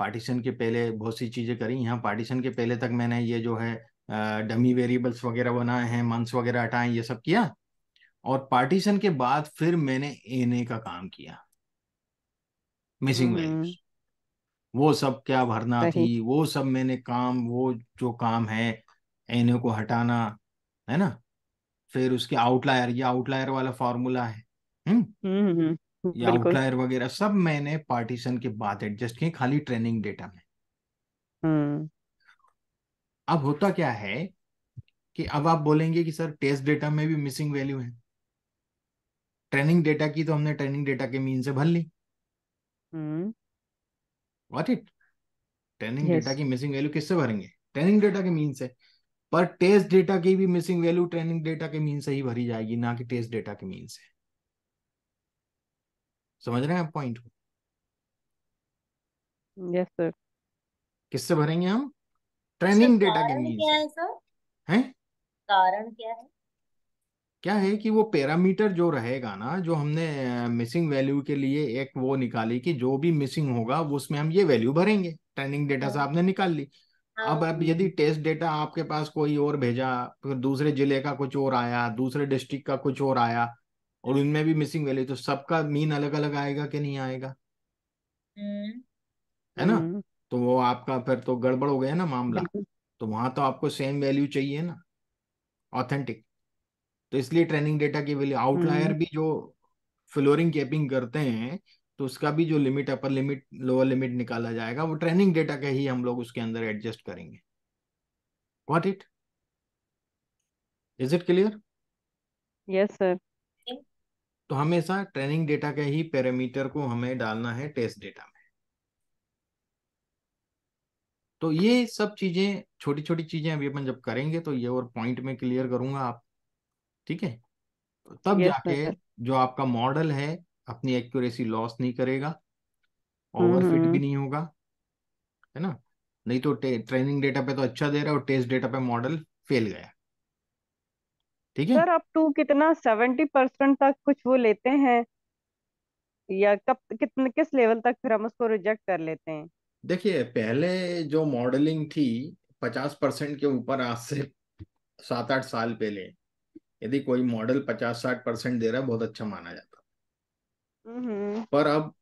B: पार्टीशन के पहले बहुत सी चीज़ें करी। यहाँ पार्टीशन के पहले तक मैंने ये जो है डमी वेरिएबल्स वगैरह बनाए हैं मंथ्स वगैरह हटाए ये सब किया। और पार्टीशन के बाद फिर मैंने एनए का काम किया। Missing
D: hmm
B: values. वो सब क्या भरना थी वो सब मैंने काम वो जो काम है एनए को हटाना है ना? फिर उसके आउटलायर ये आउटलायर वाला फॉर्मूला है हम्म?
D: हम्म हम्म
B: ये आउटलायर वगैरह सब मैंने पार्टीशन के बाद एडजस्ट किए खाली ट्रेनिंग डेटा में। अब होता क्या है कि अब आप बोलेंगे कि सर टेस्ट डेटा में भी मिसिंग वैल्यू है। ट्रेनिंग डेटा की तो हमने ट्रेनिंग डेटा के मीन से भर ली। व्हाट इट ट्रेनिंग डेटा की मिसिंग वैल्यू किससे भरेंगे? ट्रेनिंग डेटा के मीन से। पर टेस्ट डेटा की भी मिसिंग वैल्यू ट्रेनिंग डेटा के मीन से ही भरी जाएगी ना कि टेस्ट डेटा के मीन से। समझ रहे हैं आप पॉइंट को?
D: यस सर
B: किससे भरेंगे हम? ट्रेनिंग डेटा के मीन
A: क्या है सर
B: हैं?
A: कारण क्या है?
B: क्या है कि वो पैरामीटर जो रहेगा ना जो हमने मिसिंग वैल्यू के लिए एक वो निकाली कि जो भी मिसिंग होगा वो उसमें हम ये वैल्यू भरेंगे। ट्रेनिंग डेटा से
A: हाँ।
B: आपने निकाल ली। अब अब यदि टेस्ट डेटा आपके पास कोई और भेजा फिर दूसरे ज़िले का कुछ और आया दूसरे डिस्ट्रिक्ट का कुछ और आया और उनमें भी मिसिंग वैल्यू तो सबका मीन अलग अलग आएगा कि नहीं आएगा?
A: हम्म।
B: है ना?
D: हम्म।
B: तो वो आपका फिर तो गड़बड़ हो गया ना मामला। तो वहाँ तो आपको सेम वैल्यू चाहिए ना ऑथेंटिक तो इसलिए ट्रेनिंग डेटा की वैल्यू आउटलायर
D: हम्म।
B: भी जो फ्लोरिंग कैपिंग करते हैं तो उसका भी जो limit upper limit lower limit निकाला जाएगा वो ट्रेनिंग डेटा का ही हम लोग उसके अंदर एडजस्ट करेंगे। What it is it clear
D: yes sir
B: तो हमेशा ट्रेनिंग डेटा के ही पैरामीटर को हमें डालना है टेस्ट डेटा में। तो ये सब चीज़ें छोटी छोटी चीज़ें अभी अपन जब करेंगे तो ये और पॉइंट में क्लियर करूँगा आप। ठीक है? तो तब
D: यस
B: जाके जो आपका मॉडल है अपनी एक्यूरेसी लॉस नहीं करेगा ओवरफिट भी नहीं होगा है ना? नहीं तो ट्रेनिंग डेटा पे तो अच्छा दे रहा है और टेस्ट डेटा पे मॉडल फेल गया। ठीक है?
D: सर अप टू कितना सेवेंटी परसेंट तक कुछ वो लेते हैं? या कब कितने किस लेवल तक फिर हम उसको रिजेक्ट कर लेते हैं?
B: देखिए पहले जो मॉडलिंग थी पचास परसेंट के ऊपर आज से सात आठ साल पहले यदि कोई मॉडल पचास साठ परसेंट दे रहा है बहुत अच्छा माना जाता पर अब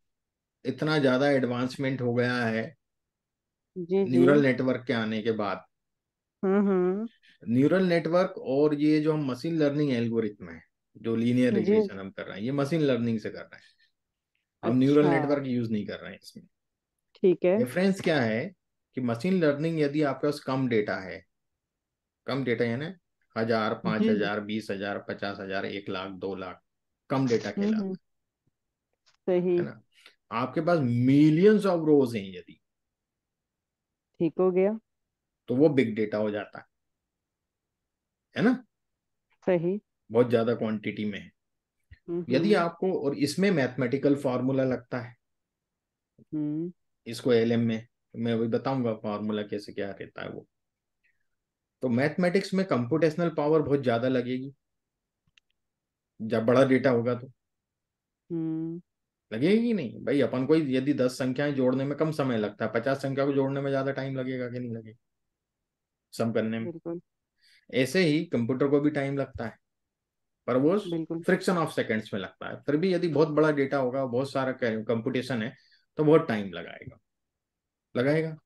B: इतना ज़्यादा एडवांसमेंट हो गया है
D: जी
B: न्यूरल नेटवर्क के आने के बाद।
D: हम्म हम्म।
B: न्यूरल नेटवर्क और ये जो हम मशीन लर्निंग एल्गोरिथम है जो लीनियर
D: जी।
B: रिग्रेशन हम कर रहे हैं ये मशीन लर्निंग से कर रहे हैं। हम न्यूरल
D: अच्छा।
B: नेटवर्क यूज़ नहीं कर रहे हैं इसमें।
D: ठीक है।
B: डिफरेंस क्या है कि मशीन लर्निंग यदि आपके पास कम डेटा है कम डेटा यानी हज़ार पाँच
D: जी।
B: हज़ार बीस हज़ार पचास हज़ार एक लाख दो लाख कम डेटा के
D: हम्म
B: है
D: सही
B: है। ना? आपके पास मिलियंस ऑफ़ रोज हैं यदि।
D: ठीक हो गया।
B: तो वो बिग डेटा हो जाता है। है ना?
D: सही।
B: बहुत ज़्यादा क्वांटिटी में है। यदि आपको और इसमें मैथमेटिकल फॉर्मूला लगता है।
D: हम्म।
B: इसको एलएम में मैं वही बताऊँगा फॉर्मूला कैसे क्या रहता है वो। तो मैथमेटिक्स में कंप्यूटेशनल पावर बहुत ज़्यादा लगेगी। जब बड़ा डेटा होगा तो।
D: हम्म।
B: लगेगी नहीं। भाई अपन को यदि दस संख्याएँ जोड़ने में कम समय लगता है पचास संख्या को जोड़ने में ज़्यादा टाइम लगेगा कि नहीं लगेगा? सम करने में। ऐसे ही कंप्यूटर को भी टाइम लगता है पर वो फ्रिक्शन ऑफ़ सेकंड्स में लगता है। फिर भी यदि बहुत बड़ा डेटा होगा बहुत सारा कंप्यूटेशन है तो बहुत टाइम लगाएगा। लगाएगा?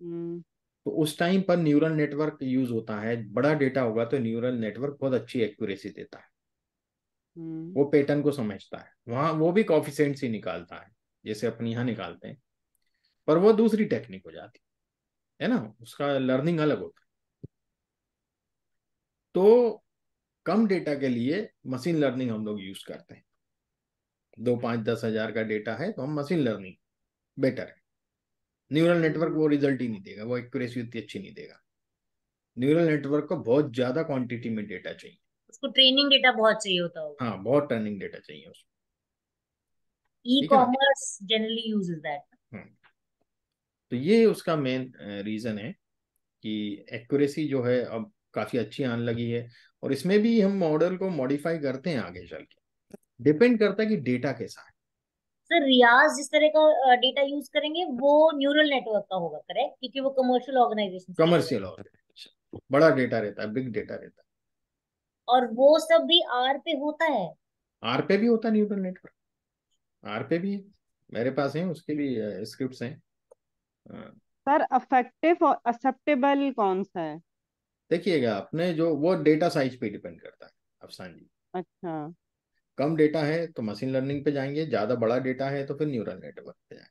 D: हम्म।
B: तो उस टाइम पर न्यूरल नेटवर्क यूज़ होता है। बड़ा डेटा होगा तो न्यूरल नेटवर्क बहुत अच्छी एक्यूरेसी देता है। वो पैटर्न को समझता है। वहाँ वो भी कॉफिशेंट ही निकालता है, जैसे अपन यहाँ निकालते हैं। पर वो दूसरी टेक्निक हो जाती है ना? उसका लर्निंग अलग होता है। तो कम डेटा के लिए मशीन लर्निंग हम लोग यूज़ करते हैं। दो पाँच दस हज़ार का डेटा है तो हम मशीन लर्निंग बेटर है। न्यूरल नेटवर्क वो रिज़ल्ट ही नहीं देगा, वो एक्यूरेसी उतनी अच्छी नहीं देगा। न्यूरल नेटवर्क को बहुत ज़्यादा क्वांटिटी में डेटा चाहिए।
A: उसको ट्रेनिंग डेटा बहुत चाहिए होता होगा।
B: हाँ बहुत ट्रेनिंग डेटा चाहिए उसको।
A: ई
B: है
A: कॉमर्स जनरली यूजेस दैट
B: तो ये उसका मेन रीजन है कि एक्यूरेसी जो है अब काफ़ी अच्छी आने लगी है और इसमें भी हम मॉडल को मॉडिफाई करते हैं आगे चल के। डिपेंड करता है कि डेटा कैसा है।
A: सर रियाज जिस तरह का डेटा यूज़ करेंगे वो न्यूरल नेटवर्क का होगा करेक्ट क्योंकि वो कमर्शियल ऑर्गेनाइजेशन
B: कमर्शियल ऑर्गेनाइजेशन बड़ा डेटा रहता है बिग डेटा रहता
A: और वो सब भी आर पे होता है।
B: आर पे भी होता है न्यूरल नेटवर्क। आर पे भी है। मेरे पास है उसके भी स्क्रिप्ट हैं।
D: सर अफेक्टिव और एक्सेप्टेबल कौन सा है?
B: देखिएगा अपने जो वो डेटा साइज़ पे डिपेंड करता है अफसान जी।
D: अच्छा।
B: कम डेटा है तो मशीन लर्निंग पे जाएँगे ज़्यादा बड़ा डेटा है तो फिर न्यूरल नेटवर्क पे जाएँगे।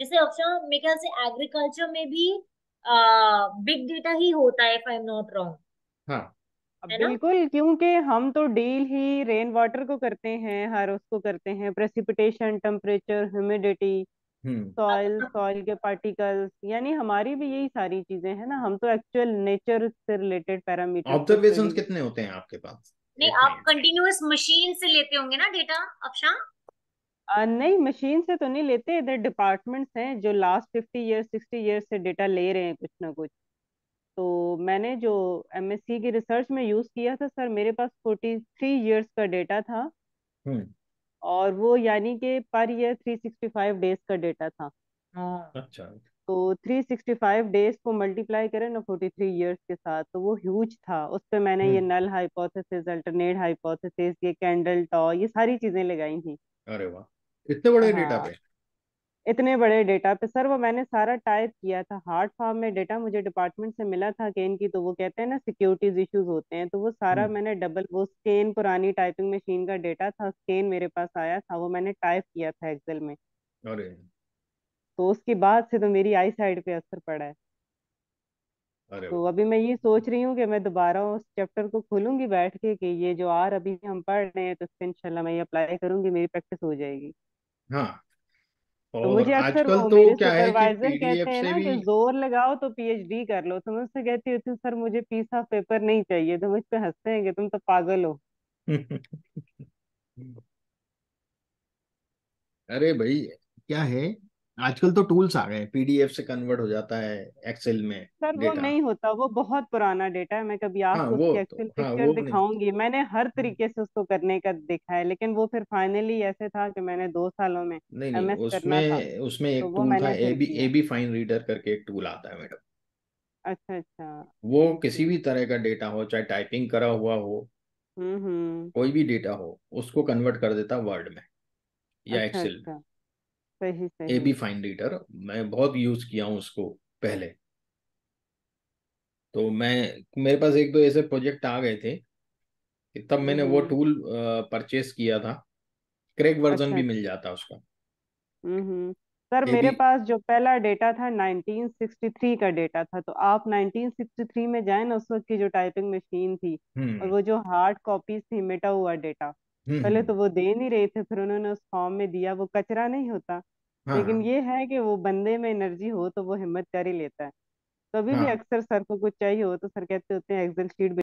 A: जैसे ऑप्शन मेरे ख्याल से एग्रीकल्चर में भी बिग डेटा ही होता है if I am not wrong
B: हाँ।
A: है ना?
D: बिल्कुल क्योंकि हम तो डील ही रेन वाटर को करते हैं हर उसको करते हैं precipitation temperature humidity
B: hmm.
D: Soil soil के पार्टिकल्स यानी हमारी भी यही सारी चीज़ें हैं ना हम तो एक्चुअल नेचर से रिलेटेड पैरामीटर्स को
B: ऑब्जर्वेशन
D: स्टडी
B: कितने होते हैं आपके पास?
A: नहीं
B: एक
A: आप
B: मिनट।
A: कंटिन्यूअस मशीन से लेते होंगे ना डेटा अक्षां
D: आ, नहीं मशीन से तो नहीं लेते इधर डिपार्टमेंट्स हैं जो last fifty years sixty years से डेटा ले रहे हैं कुछ ना कुछ। तो मैंने जो एमएससी की रिसर्च में यूज़ किया था सर मेरे पास फोर्टी थ्री ईयर्स का डेटा था।
B: हम्म।
D: और वो यानी कि per year three sixty five days का डेटा था।
A: हाँ।
B: अच्छा।
D: तो थ्री सिक्सटी फाइव डेज़ को मल्टीप्लाई करें ना फोर्टी थ्री ईयर्स के साथ तो वो ह्यूज था। उस पर मैंने ये
B: हम्म।
D: नल हाइपोथेसिस अल्टरनेट हाइपोथेसिस ये कैंडल टॉ ये सारी चीज़ें लगाई थी।
B: अरे वाह। इतने बड़े डेटा
D: हाँ
B: पे?
D: इतने बड़े डेटा पे। सर वो मैंने सारा टाइप किया था। हार्ड फॉर्म में डेटा मुझे डिपार्टमेंट से मिला था कि इनकी तो वो कहते हैं ना सिक्योरिटीज इश्यूज़ होते हैं। तो वो सारा
B: हम्म।
D: मैंने डबल वो स्केन पुरानी टाइपिंग मशीन का डेटा था स्केन मेरे पास आया था। वो मैंने टाइप किया था एक्सेल में।
B: अरे।
D: तो उसके बाद से तो मेरी आई साइड पे असर पड़ा है।
B: अरे
D: तो अभी मैं ये सोच रही हूँ कि मैं दोबारा उस चैप्टर को खोलूँगी बैठ के कि ये जो आर अभी हम पढ़ रहे हैं तो पर इंशाल्लाह मैं ये अप्लाई करूँगी मेरी प्रैक्टिस हो जाएगी।
B: हाँ।
D: तो
B: और
D: मुझे अक्सर
B: आजकल
D: वो
B: तो
D: मेरे
B: क्या है कि
D: सुपरवाइजर कहते
B: पीडीएफ
D: हैं
B: से
D: ना
B: भी
D: कि ज़ोर लगाओ तो पीएचडी कर लो। तो मैं उससे कहती होती हूँ सर मुझे पीस ऑफ़ पेपर नहीं चाहिए। तो मुझ पे हँसते हैं कि तुम तो पागल हो।
B: अरे भाई क्या है? आजकल तो टूल्स आ गए हैं पीडीएफ से कन्वर्ट हो जाता है एक्सेल में
D: सर वो नहीं होता वो बहुत पुराना डेटा है मैं कभी
B: हाँ
D: आपको
B: वो
D: उसकी
B: तो
D: एक्सेल
B: हाँ
D: पिक्चर
B: नहीं।
D: दिखाऊँगी मैंने हर
B: हम्म,
D: तरीके से उसको करने का देखा है लेकिन वो फिर फाइनली ऐसे था कि मैंने दो सालों में
B: नहीं नहीं
D: करना था
B: उसमें उसमें
D: तो
B: एक
D: वो
B: टूल था एबी एबी फाइन रीडर करके एक टूल आता है मैडम।
D: अच्छा अच्छा।
B: वो किसी भी तरह का डेटा हो चाहे टाइपिंग करा हुआ हो
D: हम्म हम्म।
B: कोई भी डेटा हो उसको कन्वर्ट कर देता वर्ड में या
D: अच्छा
B: एक्सेल में।
D: सही
B: ए बी फाइन रीडर मैं बहुत यूज़ किया हूँ उसको पहले। तो मैं मेरे पास एक दो ऐसे प्रोजेक्ट आ गए थे कि तब
D: हम्म
B: मैंने वो
D: हम्म।
B: टूल परचेस किया था। क्रैक वर्जन
D: अच्छा।
B: भी मिल जाता उसका।
D: हम्म हम्म। सर मेरे पास जो पहला डेटा था 1963 का डेटा था तो आप 1963 में जाए ना उस वक्त की जो टाइपिंग मशीन थी और
B: हम्म
D: वो जो हार्ड कॉपीज थी मिटा हुआ डेटा
B: हम्म
D: पहले तो
B: हम्म,
D: वो दे नहीं रहे थे फिर उन्होंने उस फॉर्म में दिया वो कचरा नहीं होता।
B: हाँ
D: लेकिन
B: हाँ।
D: ये है कि वो बंदे में एनर्जी हो तो वो हिम्मत कर ही लेता है। तो अभी भी
B: हाँ।
D: अक्सर सर को कुछ चाहिए हो तो सर कहते होते हैं एक्सेल शीट